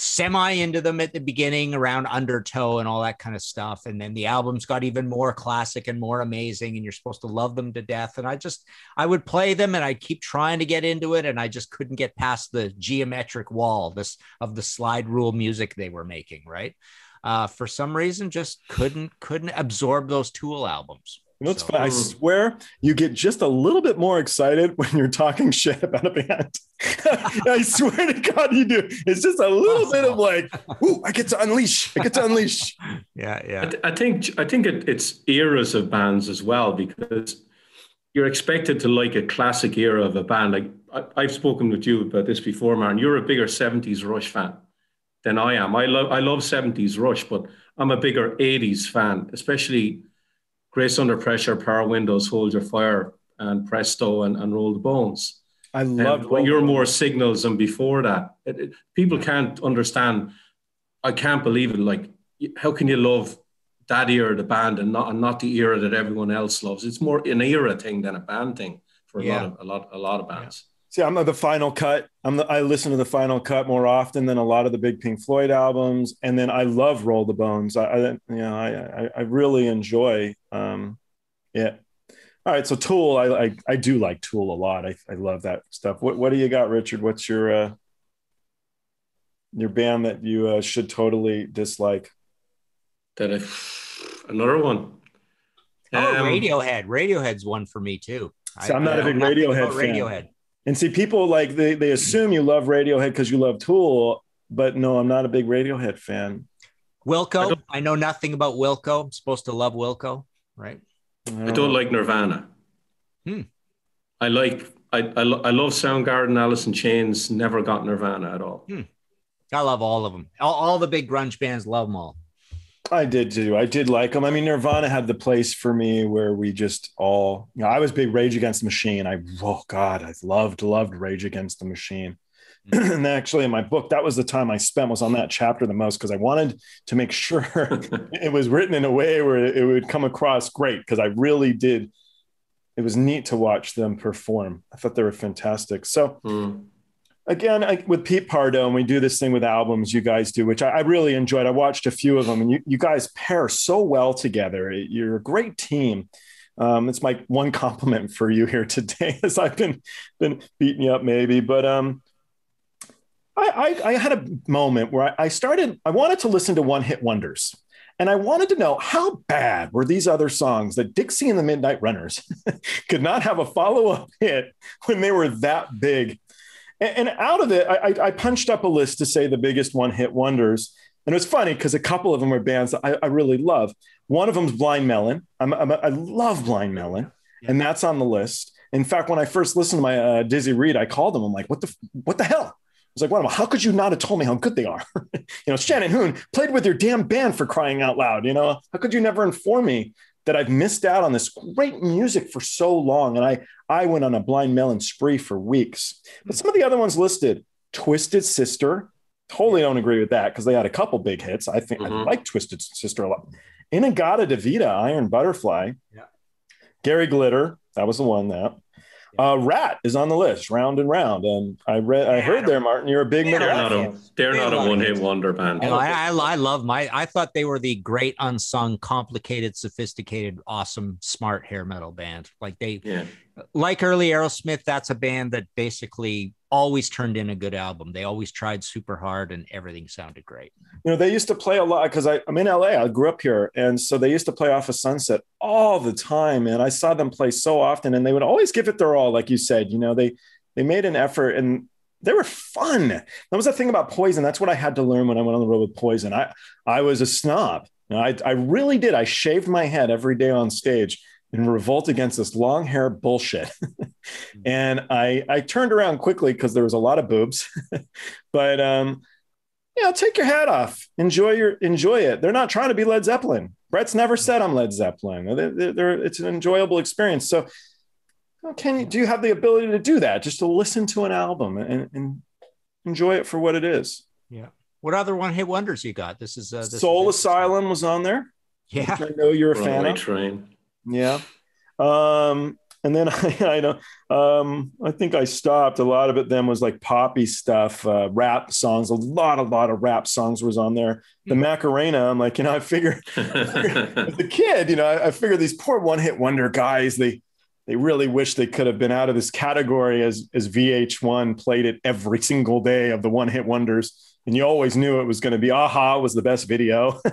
semi into them at the beginning around undertow and all that kind of stuff. And then the albums got even more classic and more amazing and you're supposed to love them to death. And i just i would play them and i'd keep trying to get into it and i just couldn't get past the geometric wall this of the slide rule music they were making right? Uh, for some reason just couldn't couldn't absorb those tool albums you know, it's so, I mm. swear you get just a little bit more excited when you're talking shit about a band. I swear to God, you do. It's just a little bit of like, ooh, I get to unleash. I get to unleash. yeah, yeah. I, th- I think I think it, it's eras of bands as well because you're expected to like a classic era of a band. Like I, have spoken with you about this before, Martin. You're a bigger '70s Rush fan than I am. I love I love '70s Rush, but I'm a bigger '80s fan, especially Grace Under Pressure, Power Windows, Hold Your Fire, and Presto and, and Roll the Bones. I love when you're more signals than before that. It, it, people can't understand. I can't believe it. Like, how can you love that era of the band and not and not the era that everyone else loves? It's more an era thing than a band thing for a yeah. lot of a lot a lot of bands. See, I'm the final cut. I'm the, I listen to the final cut more often than a lot of the big Pink Floyd albums, and then I love Roll the Bones. I, I you know, I, I, really enjoy. Um, yeah. All right, so Tool, I, I, I do like Tool a lot. I, I love that stuff. What what do you got, Richard? What's your uh, your band that you uh, should totally dislike? That if another one. Oh, um, Radiohead. Radiohead's one for me too. So I'm not a big Radiohead fan. Radiohead. And see, people like they, they assume you love Radiohead because you love Tool, but no, I'm not a big Radiohead fan. Wilco, I, I know nothing about Wilco. I'm supposed to love Wilco, right? I don't like Nirvana. Hmm. I like I, I, I love Soundgarden, Alice in Chains. Never got Nirvana at all. Hmm. I love all of them. All, all the big grunge bands love them all. I did too. I did like them. I mean, Nirvana had the place for me where we just all, you know, I was big Rage Against the Machine. I, oh God, I loved, loved Rage Against the Machine. Mm-hmm. and actually, in my book, that was the time I spent was on that chapter the most because I wanted to make sure it was written in a way where it would come across great because I really did. It was neat to watch them perform. I thought they were fantastic. So, mm again I, with Pete Pardo, and we do this thing with albums you guys do, which I, I, really enjoyed. I watched a few of them, and you, you guys pair so well together. You're a great team. Um, it's my one compliment for you here today, as I've been been beating you up maybe, but um, I, I, I had a moment where I, I started. I wanted to listen to one hit wonders. And I wanted to know how bad were these other songs that Dexys and the Midnight Runners could not have a follow up hit when they were that big and, and out of it, I, I, punched up a list to say the biggest one hit wonders. And it was funny because a couple of them are bands that I, I really love. One of them is Blind Melon. I'm, I'm, i love Blind Melon, and that's on the list. In fact, when I first listened to my uh, Dizzy Reed, I called them. I'm like, what the what the hell? I was like, well, how could you not have told me how good they are? you know, Shannon Hoon played with your damn band for crying out loud. You know, how could you never inform me that I've missed out on this great music for so long? And I I went on a blind melon spree for weeks. But some of the other ones listed, Twisted Sister, totally don't agree with that because they had a couple big hits. I think mm-hmm. I like Twisted Sister a lot. In-A-Gadda-Da-Vida, Iron Butterfly. Yeah. Gary Glitter, that was the one that. Uh, Ratt is on the list, round and round. And I read, I heard there, Martin, you're a big. They're not a, they're not a one-hit wonder band. I, I, I love my. I thought they were the great unsung, complicated, sophisticated, awesome, smart hair metal band. Like they, yeah. like early Aerosmith. That's a band that basically always turned in a good album. They always tried super hard and everything sounded great. You know, they used to play a lot because I'm in LA. I grew up here. And so they used to play off of Sunset all the time. And I saw them play so often and they would always give it their all. Like you said, you know, they, they made an effort and they were fun. That was the thing about Poison. That's what I had to learn when I went on the road with Poison. I, I was a snob. You know, I, I really did. I shaved my head every day on stage in revolt against this long hair bullshit. and I I turned around quickly because there was a lot of boobs. but um, yeah, take your hat off. Enjoy your enjoy it. They're not trying to be Led Zeppelin. Brett's never said I'm Led Zeppelin. They're, they're, it's an enjoyable experience. So can you do you have the ability to do that? Just to listen to an album and, and enjoy it for what it is. Yeah. What other one hit wonders you got? This is uh, this Soul is Asylum was on there. Yeah, I know you're a fan of. Train. Yeah. Um, and then I, I know, um, I think I stopped. A lot of it then was like poppy stuff, uh, rap songs. A lot, a lot of rap songs was on there. The hmm. Macarena. I'm like, you know, I figured, as a kid, you know, I, I figured these poor one-hit wonder guys. They they really wish they could have been out of this category as as VH1 played it every single day of the one-hit wonders and you always knew it was going to be a-ha was the best video.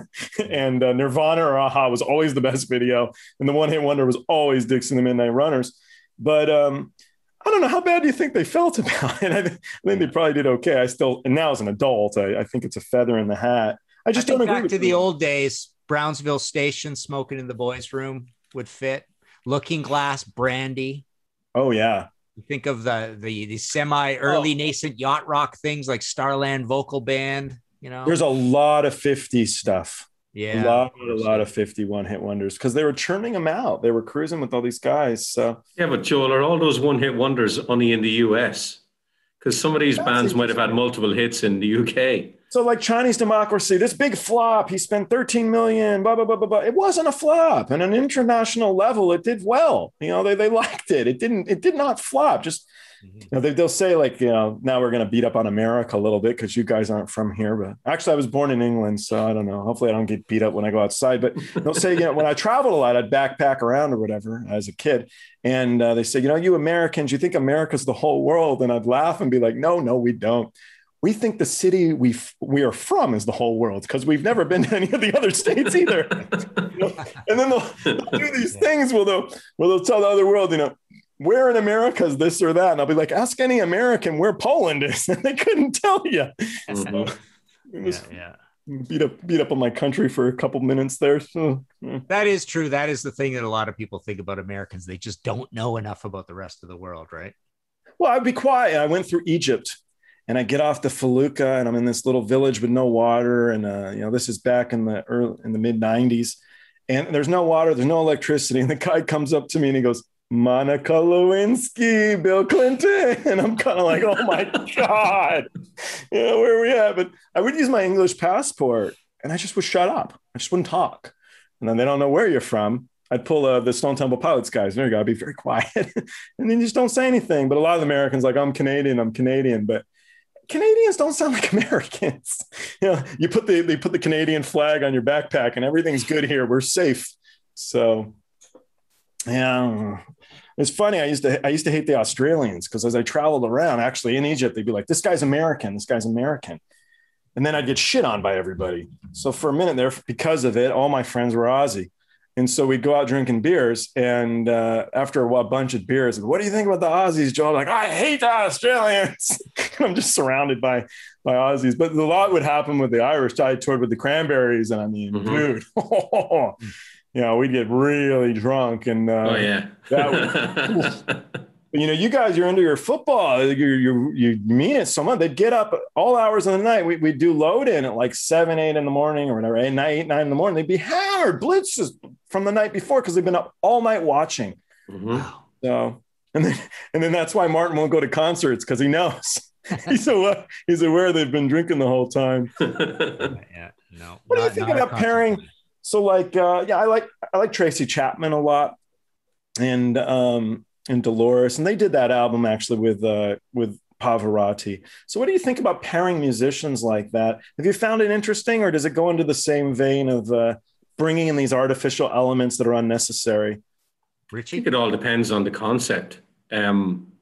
And uh, nirvana or a-ha was always the best video. And the one hit wonder was always dexys and the midnight runners. But um, i don't know how bad do you think they felt about it? I, th- I think they probably did okay. I still and now as an adult i, I think it's a feather in the hat. I just I don't agree back to the old days brownsville station smoking in the boys room would fit. Looking glass brandy. Oh yeah. you think of the the, the semi oh. early oh. nascent yacht rock things like Starland Vocal Band. You know, there's a lot of 50 stuff. Yeah, a lot, a lot of 51 hit wonders because they were churning them out. They were cruising with all these guys. So yeah, but Joel, are all those one hit wonders only in the US? Because some of these That's bands might have had multiple hits in the UK. So like Chinese democracy, this big flop, he spent 13 million, blah, blah, blah, blah, blah. It wasn't a flop. And an international level, it did well. You know, they, they liked it. It didn't, it did not flop. Just, mm-hmm. you know, they, they'll say like, you know, now we're going to beat up on America a little bit because you guys aren't from here. But actually I was born in England. So I don't know. Hopefully I don't get beat up when I go outside, but they'll say, you know, when I traveled a lot, I'd backpack around or whatever as a kid. And uh, they say, you know, you Americans, you think America's the whole world. And I'd laugh and be like, no, no, we don't we think the city we we are from is the whole world because we've never been to any of the other states either. you know? And then they'll, they'll, do these things where they'll where they'll tell the other world, you know, where in America is this or that, and I'll be like, ask any American where Poland is, and they couldn't tell you. Mm-hmm. So yeah, yeah. Beat up, beat up on my country for a couple minutes there. So, yeah. That is true. That is the thing that a lot of people think about Americans. They just don't know enough about the rest of the world, right? Well, I'd be quiet. I went through Egypt and I get off the Felucca and I'm in this little village with no water. And, uh, you know, this is back in the early, in the mid 90s and there's no water, there's no electricity. And the guy comes up to me and he goes, Monica Lewinsky, Bill Clinton. And I'm kind of like, oh my God, you know, where are we at? But I would use my English passport and I just would shut up. I just wouldn't talk. And then they don't know where you're from. I'd pull uh, the Stone Temple Pilots guys. There you go. I'd be very quiet. and then you just don't say anything. But a lot of Americans, like, I'm Canadian, I'm Canadian. But Canadians don't sound like Americans. you know, you put the they put the Canadian flag on your backpack and everything's good here. We're safe. So yeah. It's funny. I used to I used to hate the Australians because as I traveled around, actually in Egypt, they'd be like, "This guy's American. This guy's American," and then I'd get shit on by everybody. So for a minute there, because of it, all my friends were Aussie. And so we'd go out drinking beers. And uh, after a, bunch of beers, what do you think about the Aussies, Joe? I'm like, I hate the Australians. I'm just surrounded by by Aussies. But a lot would happen with the Irish. I toured with the Cranberries, and I mean, mm-hmm. dude, you know, we'd get really drunk, and uh, oh yeah, that was, you know, you guys, you're into your football. You you you mean it so much. They'd get up all hours of the night. We we do load in at like seven, eight in the morning or whatever, eight, nine, eight, nine in the morning. They'd be hammered, blitzes from the night before because they've been up all night watching. Mm-hmm. So, and then and then that's why Martin won't go to concerts because he knows he's aware he's aware they've been drinking the whole time. yeah, no. What do you think about pairing? So, like, uh, yeah, I like I like Tracy Chapman a lot, and um, and Dolores, and they did that album actually with uh, with Pavarotti. So, what do you think about pairing musicians like that? Have you found it interesting, or does it go into the same vein of uh, bringing in these artificial elements that are unnecessary? Richie, I think it all depends on the concept. Um,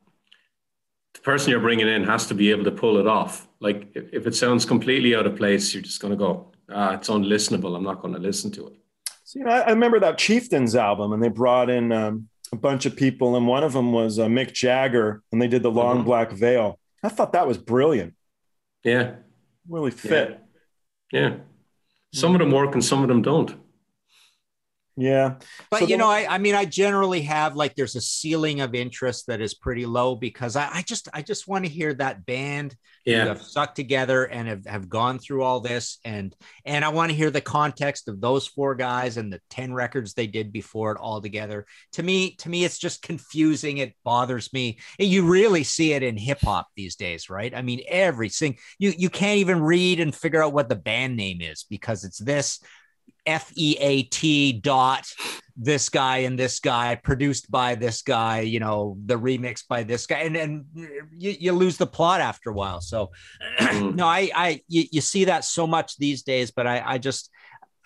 the person you're bringing in has to be able to pull it off. Like, if, if it sounds completely out of place, you're just going to go, ah, it's unlistenable. I'm not going to listen to it. So, you know, I, I remember that Chieftains album, and they brought in. Um, a bunch of people, and one of them was uh, Mick Jagger, and they did the Long mm-hmm. Black Veil. I thought that was brilliant. Yeah, really fit. Yeah. yeah. some of them work and some of them don't. Yeah. But so you know, I, I mean, I generally have like there's a ceiling of interest that is pretty low because I, I just I just want to hear that band yeah. have stuck together and have, have gone through all this and and I want to hear the context of those four guys and the 10 records they did before it all together. To me, to me, it's just confusing. It bothers me. You really see it in hip hop these days, right? I mean, every everything you you can't even read and figure out what the band name is because it's this F E A T dot this guy and this guy produced by this guy, you know, the remix by this guy, and and you, you lose the plot after a while. So, mm. no, I I you, you see that so much these days, but I I just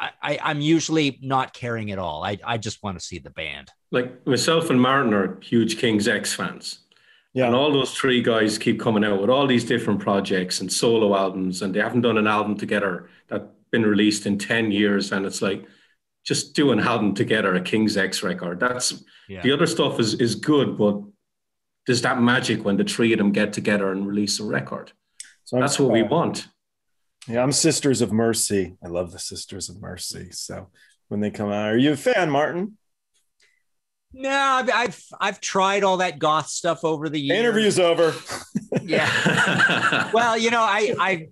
I, I'm usually not caring at all. I, I just want to see the band. Like myself and Martin are huge King's X fans. Yeah. And all those three guys keep coming out with all these different projects and solo albums, and they haven't done an album together that been released in 10 years and it's like just do an album together a king's x record that's yeah. the other stuff is is good but there's that magic when the three of them get together and release a record so that's what we want yeah i'm sisters of mercy i love the sisters of mercy so when they come out are you a fan martin no, I've, I've, I've tried all that goth stuff over the years. Interview's over. yeah. well, you know, I I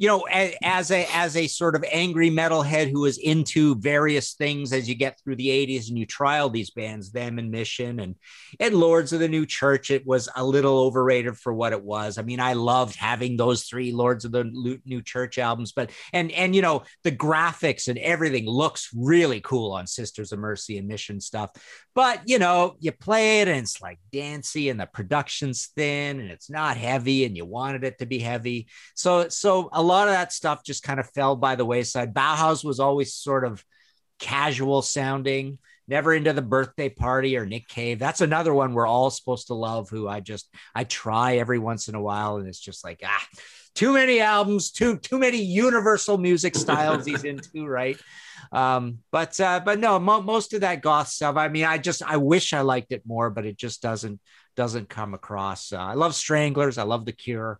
you know, as a as a sort of angry metalhead who is into various things as you get through the 80s and you trial these bands, them and Mission and and Lords of the New Church, it was a little overrated for what it was. I mean, I loved having those three Lords of the New Church albums, but and and you know, the graphics and everything looks really cool on Sisters of Mercy and Mission stuff. But you know, you play it and it's like dancey and the production's thin and it's not heavy and you wanted it to be heavy. So so a lot of that stuff just kind of fell by the wayside. Bauhaus was always sort of casual sounding, never into the birthday party or Nick Cave. That's another one we're all supposed to love, who I just I try every once in a while, and it's just like ah, too many albums, too too many universal music styles he's into, right? Um, but uh, but no, mo- most of that goth stuff. I mean, I just I wish I liked it more, but it just doesn't doesn't come across. Uh, I love Stranglers. I love The Cure.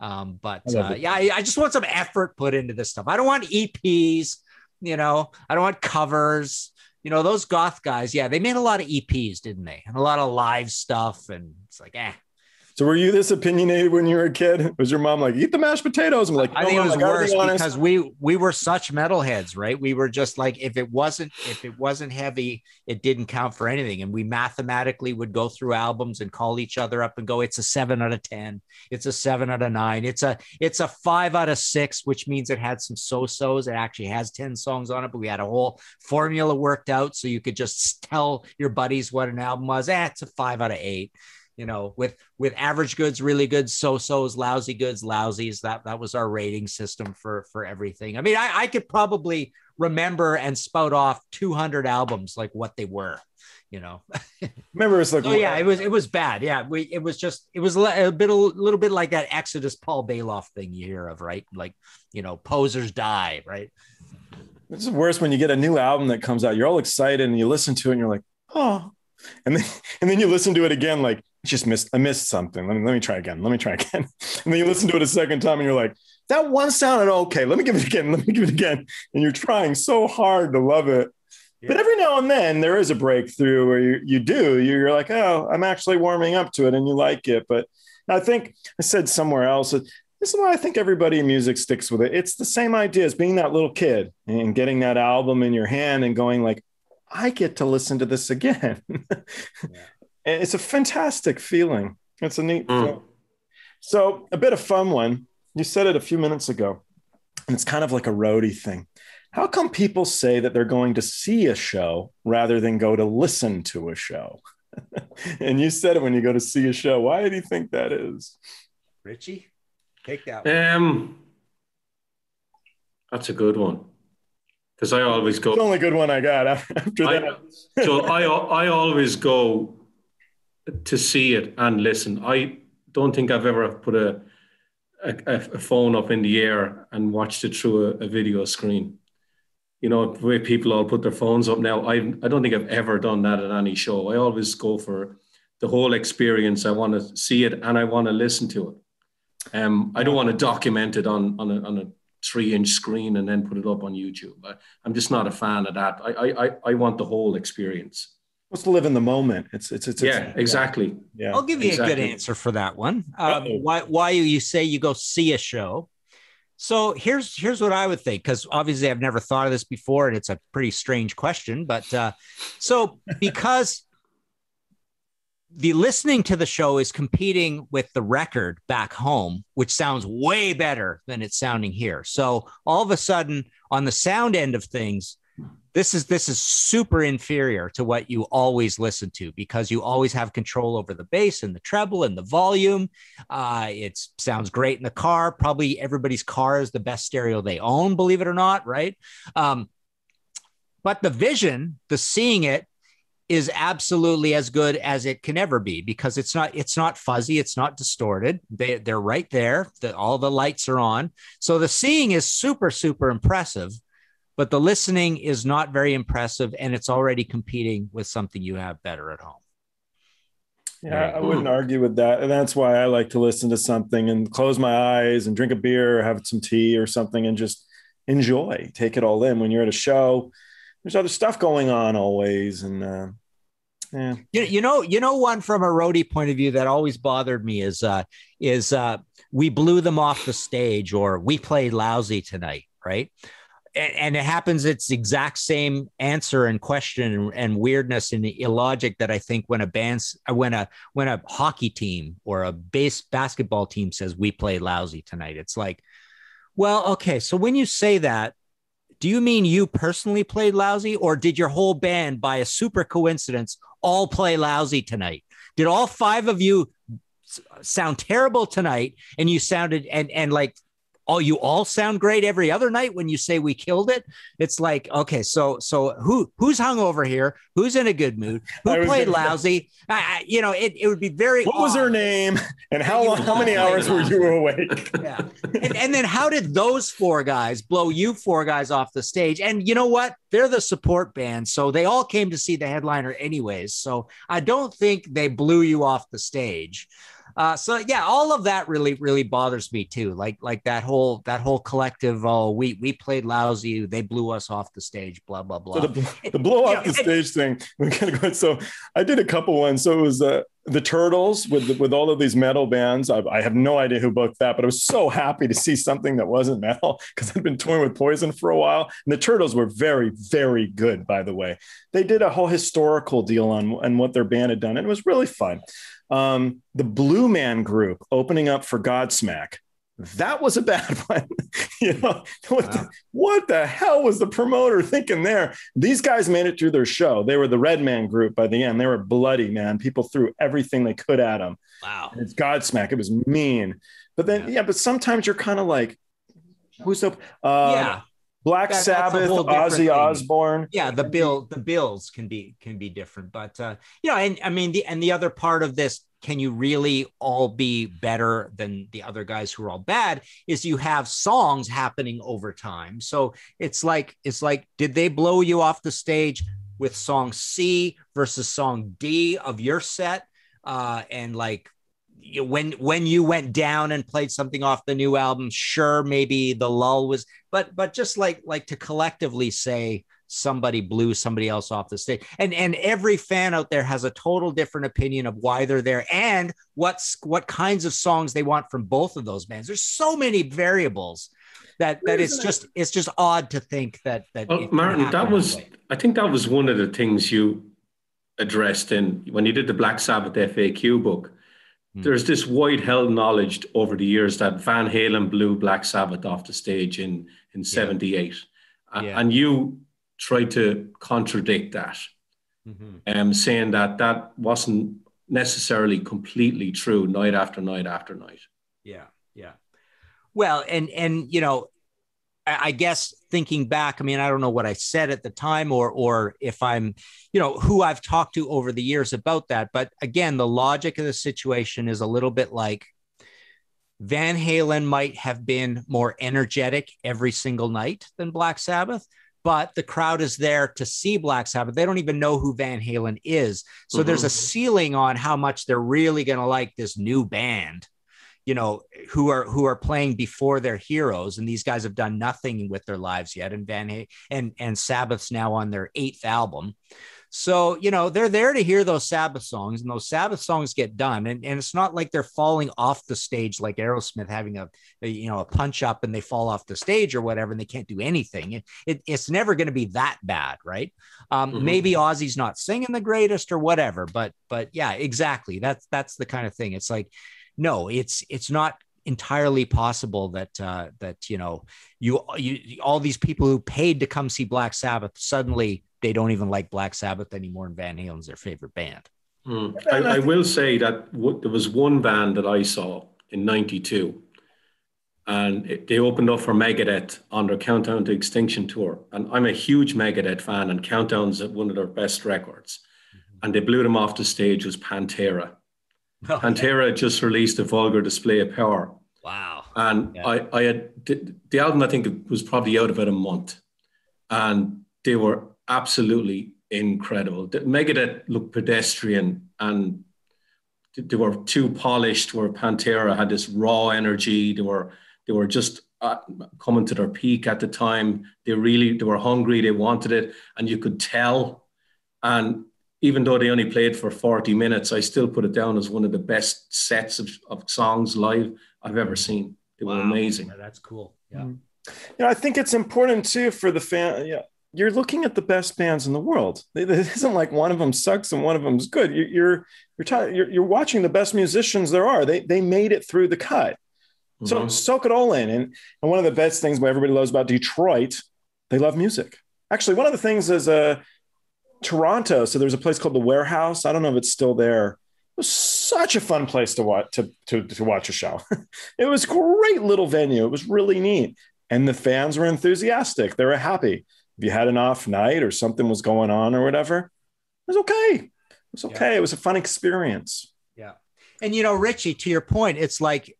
Um, but uh, yeah, I, I, just want some effort put into this stuff. I don't want EPs, you know, I don't want covers. You know, those goth guys, yeah, they made a lot of EPs, didn't they? And a lot of live stuff. And it's like, eh, so were you this opinionated when you were a kid? Was your mom like, eat the mashed potatoes? I'm like, I think it was worse be because we we were such metalheads, right? We were just like, if it wasn't if it wasn't heavy, it didn't count for anything. And we mathematically would go through albums and call each other up and go, it's a seven out of ten, it's a seven out of nine, it's a it's a five out of six, which means it had some so-sos. It actually has 10 songs on it, but we had a whole formula worked out so you could just tell your buddies what an album was. Eh, it's a five out of eight you know, with with average goods, really good, so-sos, lousy goods, lousies. That that was our rating system for for everything. I mean, I, I could probably remember and spout off 200 albums like what they were you know remember it's like oh yeah it was it was bad yeah we it was just it was a bit a little bit like that exodus paul baloff thing you hear of right like you know posers die right it's worse when you get a new album that comes out you're all excited and you listen to it and you're like oh and then and then you listen to it again like just missed I missed something. Let me let me try again. Let me try again. And then you listen to it a second time and you're like, that one sounded okay. Let me give it again. Let me give it again. And you're trying so hard to love it. Yeah. But every now and then there is a breakthrough where you, you do, you're like, oh, I'm actually warming up to it and you like it. But I think I said somewhere else, this is why I think everybody in music sticks with it. It's the same idea as being that little kid and getting that album in your hand and going like, I get to listen to this again. yeah. It's a fantastic feeling. It's a neat. Mm. So a bit of fun one. You said it a few minutes ago, and it's kind of like a roadie thing. How come people say that they're going to see a show rather than go to listen to a show? and you said it when you go to see a show. Why do you think that is? Richie, take that. One. Um, that's a good one. Because I always go. It's the only good one I got after that. I, so I I always go to see it and listen. I don't think I've ever put a a, a phone up in the air and watched it through a, a video screen you know, the way people all put their phones up now, I, I don't think I've ever done that at any show. I always go for the whole experience. I want to see it and I want to listen to it. Um, I don't want to document it on, on, a, on a three inch screen and then put it up on YouTube. I, am just not a fan of that. I, I, I want the whole experience. Let's live in the moment. It's, it's, it's, yeah, it's, exactly. Yeah. I'll give you exactly. a good answer for that one. Um, why, why you say you go see a show so here's here's what I would think because obviously I've never thought of this before and it's a pretty strange question. But uh, so because the listening to the show is competing with the record back home, which sounds way better than it's sounding here. So all of a sudden, on the sound end of things, this is this is super inferior to what you always listen to because you always have control over the bass and the treble and the volume. Uh, it sounds great in the car. Probably everybody's car is the best stereo they own believe it or not right? Um, but the vision the seeing it is absolutely as good as it can ever be because it's not it's not fuzzy it's not distorted. They, they're right there. The, all the lights are on. So the seeing is super super impressive but the listening is not very impressive and it's already competing with something you have better at home. Yeah, I wouldn't argue with that. And that's why I like to listen to something and close my eyes and drink a beer or have some tea or something and just enjoy, take it all in. When you're at a show, there's other stuff going on always. And uh, yeah. You, you know, you know, one from a roadie point of view that always bothered me is uh, is uh, we blew them off the stage or we played lousy tonight, right? And it happens it's exact same answer and question and, weirdness and illogic that i think when a band when a when a hockey team or a base basketball team says we play lousy tonight it's like well okay so when you say that do you mean you personally played lousy or did your whole band by a super coincidence all play lousy tonight? Did all five of you sound terrible tonight and you sounded and and like all you all sound great every other night when you say we killed it. It's like, okay, so so who who's hung over here? Who's in a good mood? Who played lousy? I, you know, it, it would be very. What odd. was her name? And how long? How many hours were you awake? yeah, and, and then how did those four guys blow you four guys off the stage? And you know what? They're the support band, so they all came to see the headliner anyways. So I don't think they blew you off the stage. Uh, so yeah, all of that really, really bothers me too. Like, like that whole that whole collective. Oh, we we played lousy. They blew us off the stage. Blah blah blah. So the, the, blow off the stage thing. We're gonna go. So I did a couple ones. So it was uh, the Turtles with with all of these metal bands. I, I, have no idea who booked that, but I was so happy to see something that wasn't metal because I'd been touring with Poison for a while. And the Turtles were very, very good. By the way, they did a whole historical deal on on what their band had done, and it was really fun um, the Blue Man Group opening up for Godsmack. That was a bad one. you know, what, wow. the, what the hell was the promoter thinking there? These guys made it through their show. They were the Red Man group by the end. They were bloody, man. People threw everything they could at them. Wow. And it's Godsmack. It was mean. But then, yeah, yeah but sometimes you're kind of like, who's up? Uh, yeah. Black that, Sabbath, Ozzy. Osbourne. Yeah, the bill, the bills can be can be different, but uh, you know, and I mean, the and the other part of this, can you really all be better than the other guys who are all bad? Is you have songs happening over time, so it's like it's like, did they blow you off the stage with song C versus song D of your set? Uh, and like you, when when you went down and played something off the new album, sure, maybe the lull was, but but just like like to collectively say somebody blew somebody else off the stage. And and every fan out there has a total different opinion of why they're there and what's what kinds of songs they want from both of those bands. There's so many variables that that it's just it's just odd to think that that oh, well, Martin, that was that I think that was one of the things you addressed in when you did the Black Sabbath FAQ book. Hmm. There's this wide held knowledge over the years that Van Halen blew Black Sabbath off the stage in in '78, yeah. yeah. and you tried to contradict that, mm-hmm. um, saying that that wasn't necessarily completely true night after night after night. Yeah, yeah. Well, and and you know, I guess thinking back, I mean, I don't know what I said at the time or or if I'm, you know, who I've talked to over the years about that. But again, the logic of the situation is a little bit like Van Halen might have been more energetic every single night than Black Sabbath, but the crowd is there to see Black Sabbath. They don't even know who Van Halen is. So mm-hmm. there's a ceiling on how much they're really going to like this new band you know who are who are playing before their heroes and these guys have done nothing with their lives yet and van Hay- and and sabbath's now on their eighth album. So you know they're there to hear those sabbath songs and those sabbath songs get done and, and it's not like they're falling off the stage like aerosmith having a, a you know a punch up and they fall off the stage or whatever and they can't do anything. It, it it's never going to be that bad right? Um, mm-hmm. maybe ozzy's not singing the greatest or whatever but but yeah exactly. That's that's the kind of thing. It's like no, it's it's not entirely possible that uh, that you know you you all these people who paid to come see Black Sabbath suddenly they don't even like Black Sabbath anymore, and Van Halen's their favorite band. Mm. I, I, will say that w- there was one band that I saw in '92, and it, they opened up for Megadeth on their Countdown to Extinction tour, and I'm a huge Megadeth fan, and Countdown's one of their best records, mm-hmm. and they blew them off the stage was Pantera Oh, Pantera yeah. just released a vulgar display of power. Wow. And yeah. I, I had the album, I think it was probably out about a month. And they were absolutely incredible. The Megadeth looked pedestrian and they were too polished, where Pantera had this raw energy. They were they were just uh, coming to their peak at the time. They really they were hungry. They wanted it, and you could tell. And even though they only played for 40 minutes, I still put it down as one of the best sets of, of songs live I've ever seen. They wow. were amazing. Yeah, that's cool. Yeah. Mm-hmm. You know, I think it's important too for the fan. Yeah, you're looking at the best bands in the world. It isn't like one of them sucks and one of them's good. You're you're you're, t- you're, you're watching the best musicians there are. They they made it through the cut. So mm-hmm. soak it all in. And and one of the best things what everybody loves about Detroit, they love music. Actually, one of the things is uh Toronto. So there's a place called the Warehouse. I don't know if it's still there. It was such a fun place to watch to, to, to watch a show. it was great little venue. It was really neat. And the fans were enthusiastic. They were happy. If you had an off night or something was going on or whatever, it was okay. It was okay. Yeah. It was a fun experience. Yeah. And you know, Richie, to your point, it's like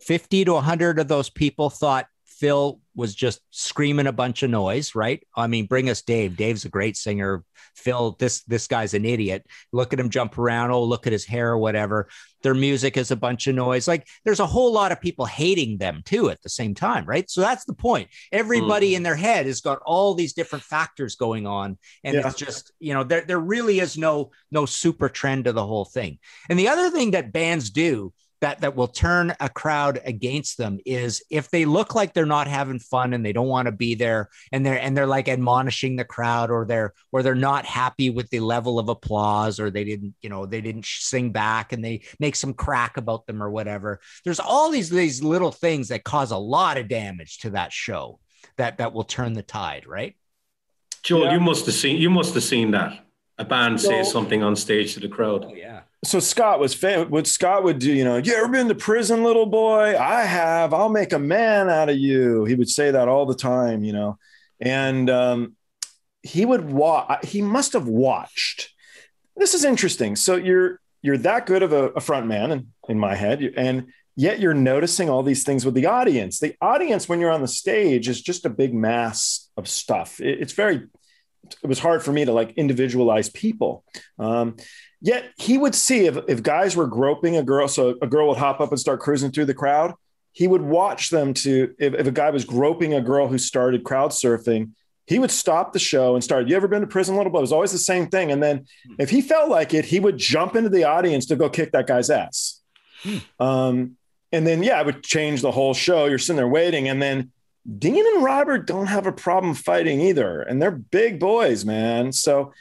50 to 100 of those people thought Phil was just screaming a bunch of noise, right? I mean, bring us Dave. Dave's a great singer. Phil, this this guy's an idiot. Look at him jump around. Oh, look at his hair or whatever. Their music is a bunch of noise. Like there's a whole lot of people hating them too at the same time, right? So that's the point. Everybody mm. in their head has got all these different factors going on, and yeah. it's just you know there there really is no no super trend to the whole thing. And the other thing that bands do that that will turn a crowd against them is if they look like they're not having fun and they don't want to be there and they're and they're like admonishing the crowd or they're or they're not happy with the level of applause or they didn't you know they didn't sing back and they make some crack about them or whatever there's all these these little things that cause a lot of damage to that show that that will turn the tide right? Joel yeah. you must have seen you must have seen that. A band so, say something on stage to the crowd. Oh, yeah so Scott was fam- what Scott would do, you know, you ever been to prison, little boy? I have. I'll make a man out of you. He would say that all the time, you know, and um, he would watch. He must have watched. This is interesting. So you're you're that good of a, a front man in, in my head, and yet you're noticing all these things with the audience. The audience, when you're on the stage, is just a big mass of stuff. It, it's very. It was hard for me to like individualize people. Um, Yet he would see if, if guys were groping a girl, so a girl would hop up and start cruising through the crowd. He would watch them to, if, if a guy was groping a girl who started crowd surfing, he would stop the show and start, You ever been to prison, little boy? It was always the same thing. And then if he felt like it, he would jump into the audience to go kick that guy's ass. Hmm. Um, and then, yeah, it would change the whole show. You're sitting there waiting. And then Dean and Robert don't have a problem fighting either. And they're big boys, man. So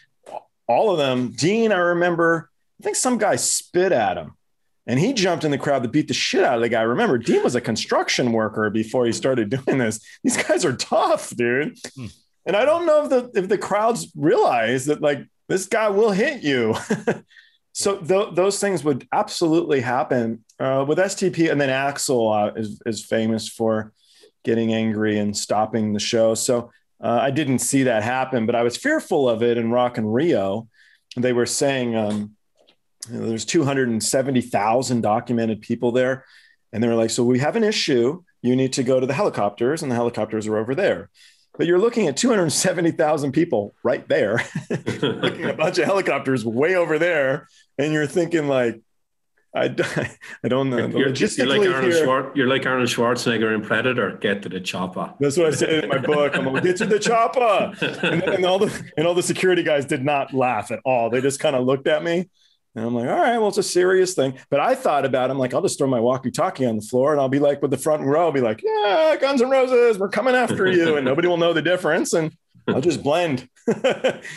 all of them, Dean, I remember, I think some guy spit at him and he jumped in the crowd to beat the shit out of the guy. Remember, Dean was a construction worker before he started doing this. These guys are tough, dude. Hmm. And I don't know if the if the crowds realize that like this guy will hit you. so th- those things would absolutely happen uh, with STP, and then Axl uh, is is famous for getting angry and stopping the show. So uh, I didn't see that happen, but I was fearful of it in Rock in Rio. They were saying um, you know, there's 270,000 documented people there. And they were like, so we have an issue. You need to go to the helicopters, and the helicopters are over there. But you're looking at 270,000 people right there, looking at a bunch of helicopters way over there. And you're thinking, like, I, I don't know. You're, you're, like Arnold Schwar- you're like Arnold Schwarzenegger in Predator. Get to the chopper. That's what I said in my book. I'm like, get to the chopper. And, and, all the and all the security guys did not laugh at all. They just kind of looked at me. And I'm like, all right, well, it's a serious thing. But I thought about it. I'm like, I'll just throw my walkie-talkie on the floor and I'll be like with the front row, I'll be like, yeah, Guns and Roses, we're coming after you. And nobody will know the difference. And I'll just blend.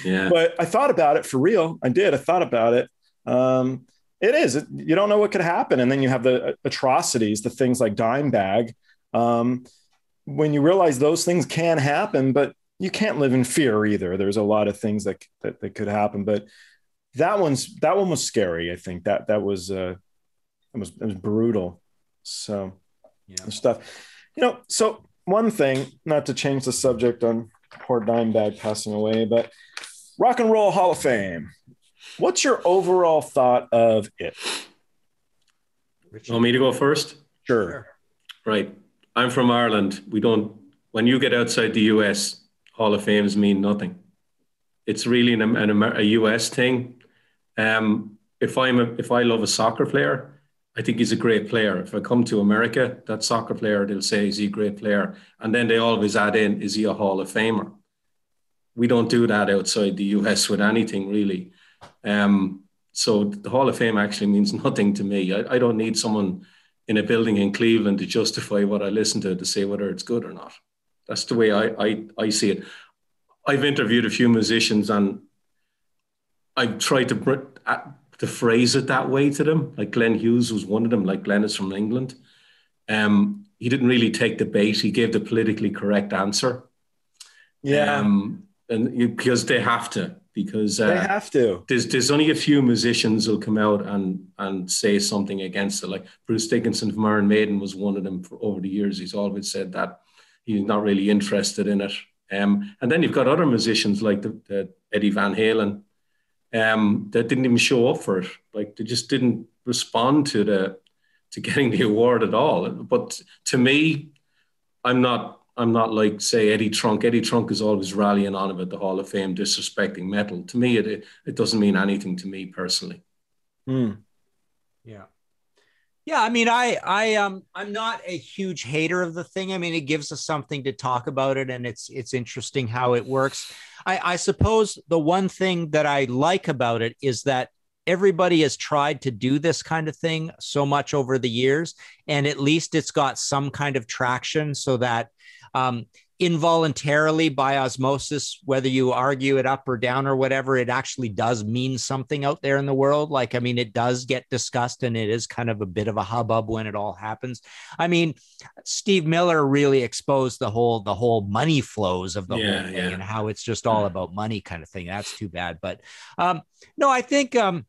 yeah. But I thought about it for real. I did. I thought about it. Um, it is. You don't know what could happen, and then you have the atrocities, the things like Dimebag. Um, when you realize those things can happen, but you can't live in fear either. There's a lot of things that that, that could happen, but that one's that one was scary. I think that that was uh, it was it was brutal. So yeah. stuff, you know. So one thing, not to change the subject on poor Dimebag passing away, but Rock and Roll Hall of Fame. What's your overall thought of it? Want me to go first? Sure. Right. I'm from Ireland. We don't, when you get outside the US, Hall of Fames mean nothing. It's really an, an a US thing. Um, if I'm a, if I love a soccer player, I think he's a great player. If I come to America, that soccer player, they'll say, is he a great player? And then they always add in, is he a Hall of Famer? We don't do that outside the US with anything really. Um, so the Hall of Fame actually means nothing to me. I, I, don't need someone in a building in Cleveland to justify what I listen to to say whether it's good or not. That's the way I, I, I see it. I've interviewed a few musicians and I've tried to to phrase it that way to them. Like Glenn Hughes was one of them. Like Glenn is from England. Um, he didn't really take the bait. He gave the politically correct answer. Yeah. Um, and you, because they have to because uh, they have to. There's there's only a few musicians who'll come out and and say something against it. Like Bruce Dickinson from Iron Maiden was one of them for over the years. He's always said that he's not really interested in it. Um, and then you've got other musicians like the, the Eddie Van Halen um, that didn't even show up for it. Like they just didn't respond to the to getting the award at all. But to me, I'm not I'm not like say Eddie Trunk. Eddie Trunk is always rallying on about the Hall of Fame, disrespecting metal. To me, it it doesn't mean anything to me personally. Hmm. Yeah. Yeah, I mean, I, I, um, I'm not a huge hater of the thing. I mean, it gives us something to talk about it, and it's, it's interesting how it works. I, I suppose the one thing that I like about it is that everybody has tried to do this kind of thing so much over the years, and at least it's got some kind of traction, so that um, involuntarily by osmosis, whether you argue it up or down or whatever, it actually does mean something out there in the world. Like, I mean, it does get discussed and it is kind of a bit of a hubbub when it all happens. I mean, Steve Miller really exposed the whole the whole money flows of the yeah, whole thing yeah. and how it's just all about money kind of thing. That's too bad. But um, no, I think um,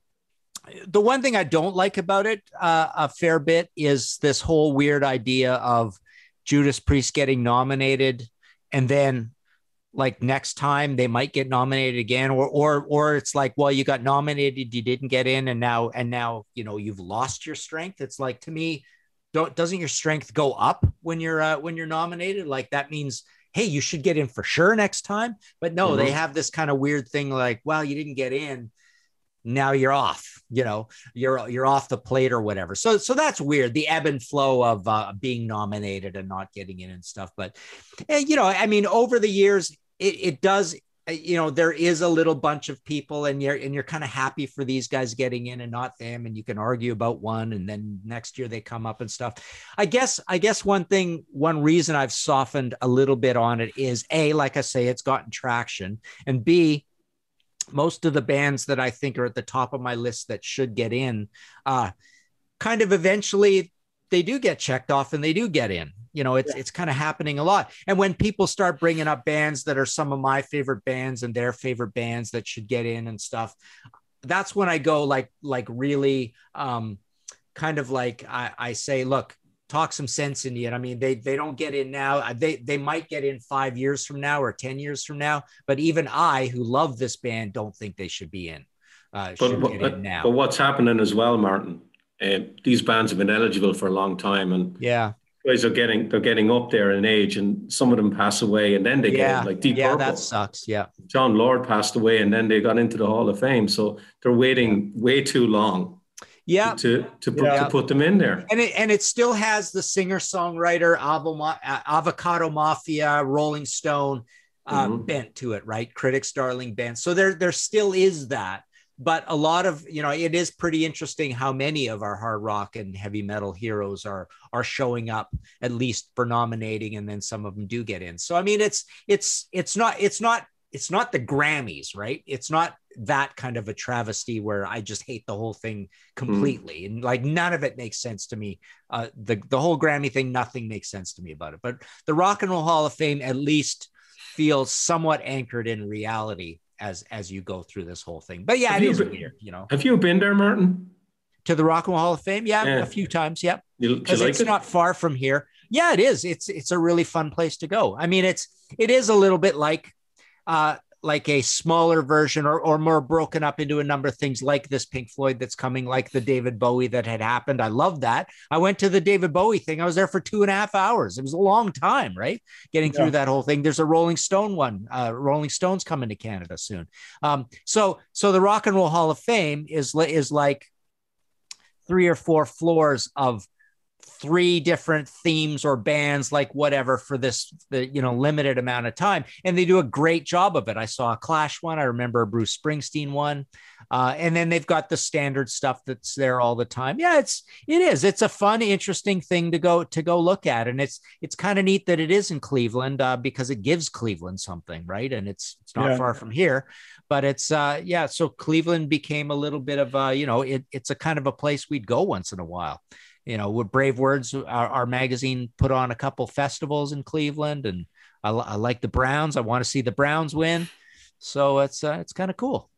the one thing I don't like about it uh, a fair bit is this whole weird idea of Judas Priest getting nominated and then like next time they might get nominated again or or or it's like well you got nominated you didn't get in and now and now you know you've lost your strength. It's like to me don't doesn't your strength go up when you're uh, when you're nominated? Like that means hey you should get in for sure next time. But no mm-hmm. they have this kind of weird thing like well you didn't get in now you're off you know you're you're off the plate or whatever. So so that's weird the ebb and flow of uh, being nominated and not getting in and stuff but eh, you know i mean over the years it, it does uh, you know there is a little bunch of people and you're and you're kind of happy for these guys getting in and not them and you can argue about one and then next year they come up and stuff. I guess i guess one thing one reason i've softened a little bit on it is a like i say it's gotten traction and b most of the bands that i think are at the top of my list that should get in uh kind of eventually they do get checked off and they do get in you know it's yeah. it's kind of happening a lot and when people start bringing up bands that are some of my favorite bands and their favorite bands that should get in and stuff that's when i go like like really um kind of like i, I say look talk some sense into it i mean they they don't get in now they they might get in five years from now or 10 years from now but even i who love this band don't think they should be in uh, but, but, but what's happening as well martin uh, these bands have been eligible for a long time and yeah guys are getting they're getting up there in age, and some of them pass away, and then they yeah. get like Deep yeah, Purple. that sucks. Yeah, Jon Lord passed away, and then they got into the Hall of Fame, so they're waiting way too long. Yeah, to to put, yeah. to put them in there, and it and it still has the singer songwriter Avocado Mafia, Rolling Stone uh, mm-hmm. bent to it, right? Critics' darling bent. So there there still is that but a lot of you know it is pretty interesting how many of our hard rock and heavy metal heroes are are showing up at least for nominating and then some of them do get in so i mean it's it's it's not it's not it's not the grammys right it's not that kind of a travesty where i just hate the whole thing completely mm. and like none of it makes sense to me uh the the whole grammy thing nothing makes sense to me about it but the rock and roll hall of fame at least feels somewhat anchored in reality as as you go through this whole thing. But yeah, have it is been, weird, you know. Have you been there, Martin? To the Rock and Roll Hall of Fame? Yeah, yeah. a few times. Yep. Because like it's it? not far from here. Yeah, it is. It's it's a really fun place to go. I mean, it's it is a little bit like uh like a smaller version or, or more broken up into a number of things like this Pink Floyd that's coming, like the David Bowie that had happened. I love that. I went to the David Bowie thing. I was there for two and a half hours. It was a long time, right? Getting yeah. through that whole thing. There's a Rolling Stone one. Uh, Rolling Stones coming to Canada soon. Um, so so the Rock and Roll Hall of Fame is is like three or four floors of three different themes or bands like whatever for this the you know limited amount of time and they do a great job of it. I saw a clash one i remember a bruce springsteen one uh, and then they've got the standard stuff that's there all the time. Yeah it's it is. It's a fun interesting thing to go to go look at and it's it's kind of neat that it is in cleveland uh, because it gives cleveland something right? And it's it's not yeah. far from here but it's uh yeah so cleveland became a little bit of a you know it, it's a kind of a place we'd go once in a while you know, with Brave Words, our, our, magazine put on a couple festivals in Cleveland, and I, I like the Browns. I want to see the Browns win, so it's uh, it's kind of cool.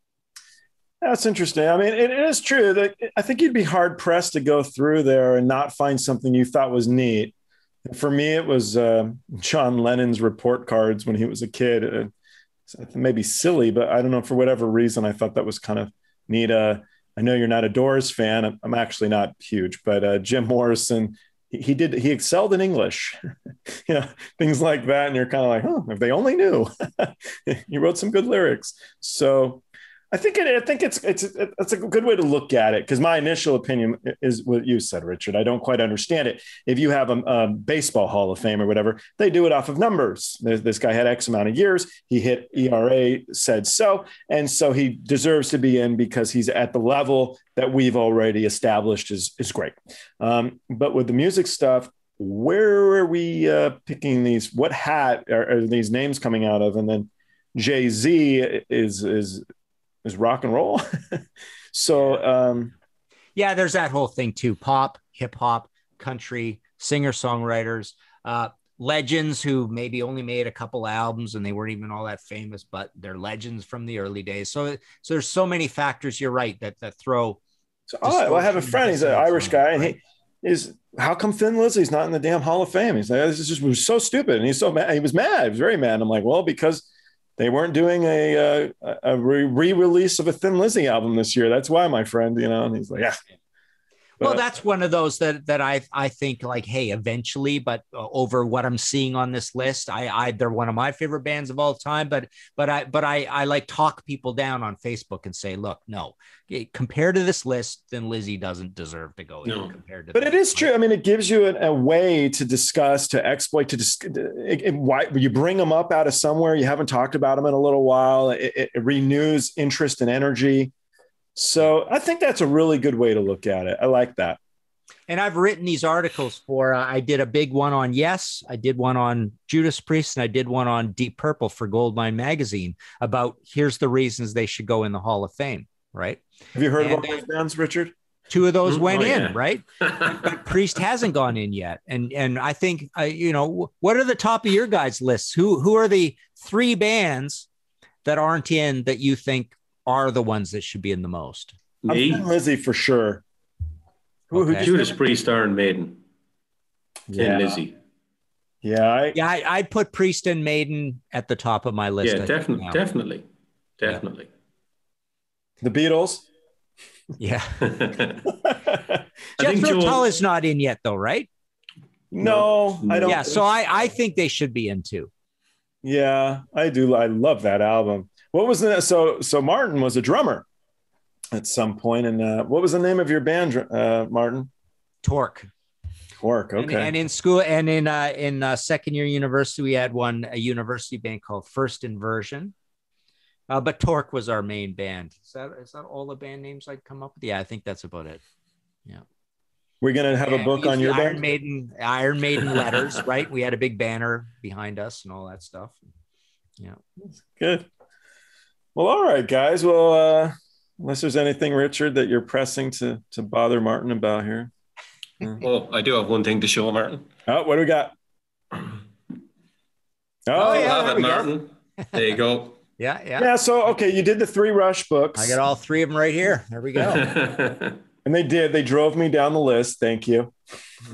That's interesting. I mean, it is true that I think you'd be hard pressed to go through there and not find something you thought was neat. For me, it was uh, John Lennon's report cards when he was a kid. Uh, maybe silly, but I don't know for whatever reason I thought that was kind of neat. Uh, I know you're not a Doors fan. I'm actually not huge, but uh, Jim Morrison, he, he, did he excelled in English, you know, things like that. And you're kind of like, oh, if they only knew, he wrote some good lyrics. So I think it, I think it's it's it's a good way to look at it because my initial opinion is what you said, Richard. I don't quite understand it. If you have a, a baseball Hall of Fame or whatever, they do it off of numbers. This guy had X amount of years. He hit ERA, said so, and so he deserves to be in because he's at the level that we've already established is is great. Um, but with the music stuff, where are we uh, picking these? What hat are, are these names coming out of? And then Jay Z is is is rock and roll. so um, yeah, there's that whole thing too: pop, hip hop, country, singer songwriters, uh, legends who maybe only made a couple albums and they weren't even all that famous, but they're legends from the early days. So so there's so many factors. You're right that that throw. So oh, well, I have a friend. He's an Irish guy, and he is. How come Thin Lizzy's not in the damn Hall of Fame? He's like, this is just was so stupid, and he's so mad. He was mad. He was very mad. I'm like, well, because they weren't doing a, uh, a, a re-release of a Thin Lizzy album this year. That's why, my friend, you know. And he's like, yeah. Well, that's one of those that that I I think like, hey, eventually, but uh, over what I'm seeing on this list, I I they're one of my favorite bands of all time. But but I but I I like talk people down on Facebook and say, look, no, compared to this list, Thin Lizzy doesn't deserve to go no. compared to. But it is true. I mean, it gives you a, a way to discuss, to exploit, to dis- it, it, why you bring them up out of somewhere you haven't talked about them in a little while. It, it renews interest and energy. So I think that's a really good way to look at it. I like that. And I've written these articles for. Uh, I did a big one on Yes. I did one on Judas Priest, and I did one on Deep Purple for Goldmine magazine about here's the reasons they should go in the Hall of Fame. Right? Have you heard and, of all those bands, Richard? Two of those mm-hmm. went oh, in, right? but Priest hasn't gone in yet, and and I think uh, you know what are the top of your guys' lists? Who who are the three bands that aren't in that you think are the ones that should be in the most? Me, Lizzy for sure. Who, okay. who Judas Priest, Iron Maiden, yeah. and Lizzy. Yeah, I, yeah, I, would put Priest and Maiden at the top of my list. Yeah, definitely, definitely, definitely. Yeah. The Beatles. Yeah. Jethro Tull is not in yet, though, right? No, I don't. Yeah, so I I think they should be in too. Yeah, I do. I love that album. What was the so so Martin was a drummer at some point, and uh, what was the name of your band, uh, Martin? Torque. Torque. Okay. And, and in school and in uh, in uh, second year university, we had one a university band called First Inversion. Uh, but Torque was our main band. Is that is that all the band names I'd come up with? Yeah, I think that's about it. Yeah. We're gonna have a book on your Iron band? Maiden, Iron Maiden letters, right? We had a big banner behind us and all that stuff. Yeah. Good. Well, all right, guys. Well, uh, unless there's anything, Richard, that you're pressing to to bother Martin about here. Yeah. Well, I do have one thing to show Martin. Oh, what do we got? Oh, oh yeah, have it, Martin. there you go. Yeah, yeah. Yeah. So, okay, you did the three Rush books. I got all three of them right here. There we go. and they did. They drove me down the list. Thank you.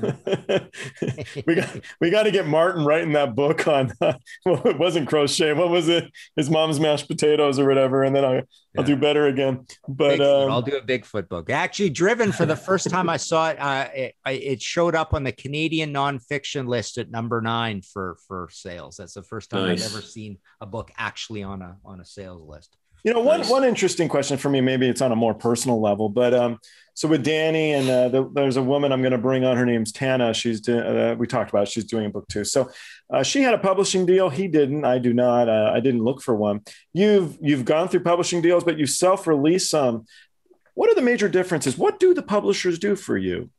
we got we got to get Martin writing that book on uh, well it wasn't crochet what was it his mom's mashed potatoes or whatever and then I I'll do better again but um, I'll do a Bigfoot book actually driven for the first time I saw it uh, it, it showed up on the Canadian nonfiction list at number nine for for sales that's the first time nice. I've ever seen a book actually on a on a sales list you know, one nice. one interesting question for me, maybe it's on a more personal level, but um, so with Danny and uh, the, there's a woman I'm going to bring on. Her name's Tana. She's. Uh, we talked about. It. She's doing a book too. So uh, she had a publishing deal. He didn't. I do not. Uh, I didn't look for one. You've you've gone through publishing deals, but you self release some. What are the major differences? What do the publishers do for you?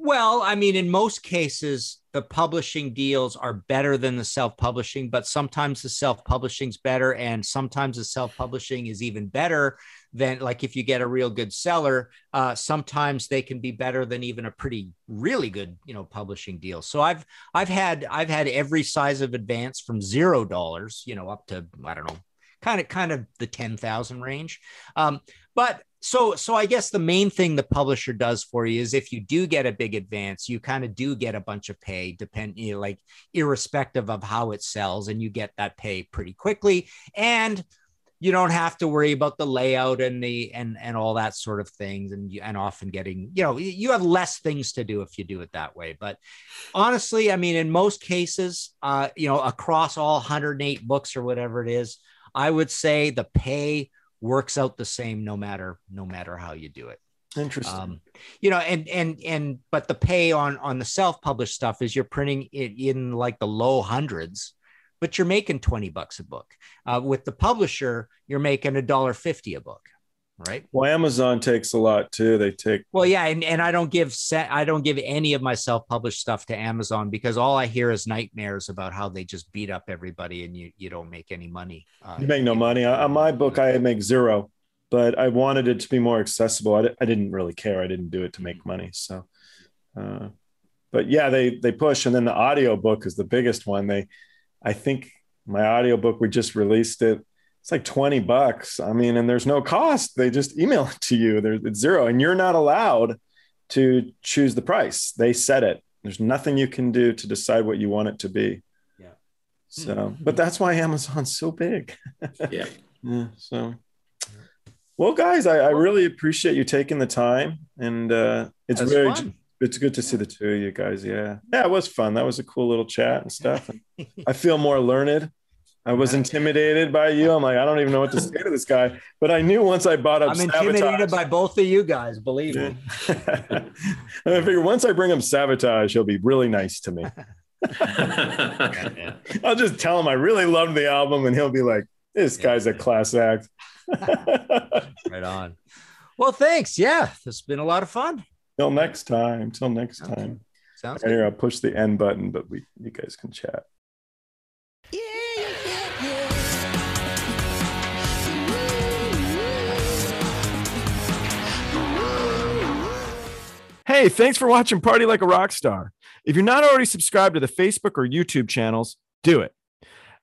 Well, I mean, in most cases, the publishing deals are better than the self-publishing, but sometimes the self-publishing's better, and sometimes the self-publishing is even better than like if you get a real good seller. Uh, sometimes they can be better than even a pretty really good you know publishing deal. So I've I've had I've had every size of advance from zero dollars you know up to I don't know kind of kind of the 10,000 range. Um, but so so i guess the main thing the publisher does for you is if you do get a big advance you kind of do get a bunch of pay depend you know, like irrespective of how it sells and you get that pay pretty quickly. And you don't have to worry about the layout and the and and all that sort of things and and often getting you know you have less things to do if you do it that way. But honestly i mean in most cases uh you know across all 108 books or whatever it is i would say the pay works out the same no matter no matter how you do it. Interesting. Um, you know and and and but the pay on on the self-published stuff is you're printing it in like the low hundreds but you're making 20 bucks a book. Uh, with the publisher you're making a dollar 50 a book right? Well amazon takes a lot too. They take well yeah and, and i don't give set i don't give any of my self-published stuff to amazon because all i hear is nightmares about how they just beat up everybody and you you don't make any money uh, you make no money. On my book i make zero but i wanted it to be more accessible. I, I didn't really care. I didn't do it to make money so uh, but yeah they they push and then the audio book is the biggest one. They i think my audio book we just released it it's like 20 bucks. I mean, and there's no cost. They just email it to you. There's it's zero. And you're not allowed to choose the price. They set it. There's nothing you can do to decide what you want it to be. Yeah. So, but that's why Amazon's so big. yeah. Yeah. So Well, guys, I, I really appreciate you taking the time, and uh, it's That's very fun. it's good to see the two of you guys. Yeah, yeah, it was fun. That was a cool little chat and stuff. And I feel more learned. I was intimidated by you. I'm like, I don't even know what to say to this guy. But I knew once I bought up I'm intimidated Savatage. by both of you guys. Believe me. I figure once I bring him Savatage, he'll be really nice to me. I'll just tell him I really loved the album, and he'll be like, "This guy's a class act." Right on. Well, thanks. Yeah, this has been a lot of fun. Till next time. Till next Okay. time. Sounds Right good. here, I'll push the end button, but we you guys can chat. Hey, thanks for watching Party Like a Rock Star. If you're not already subscribed to the Facebook or YouTube channels, do it.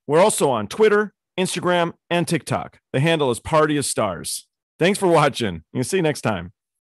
We're also on Twitter, Instagram, and TikTok. The handle is Party of Stars. Thanks for watching. We'll see you next time.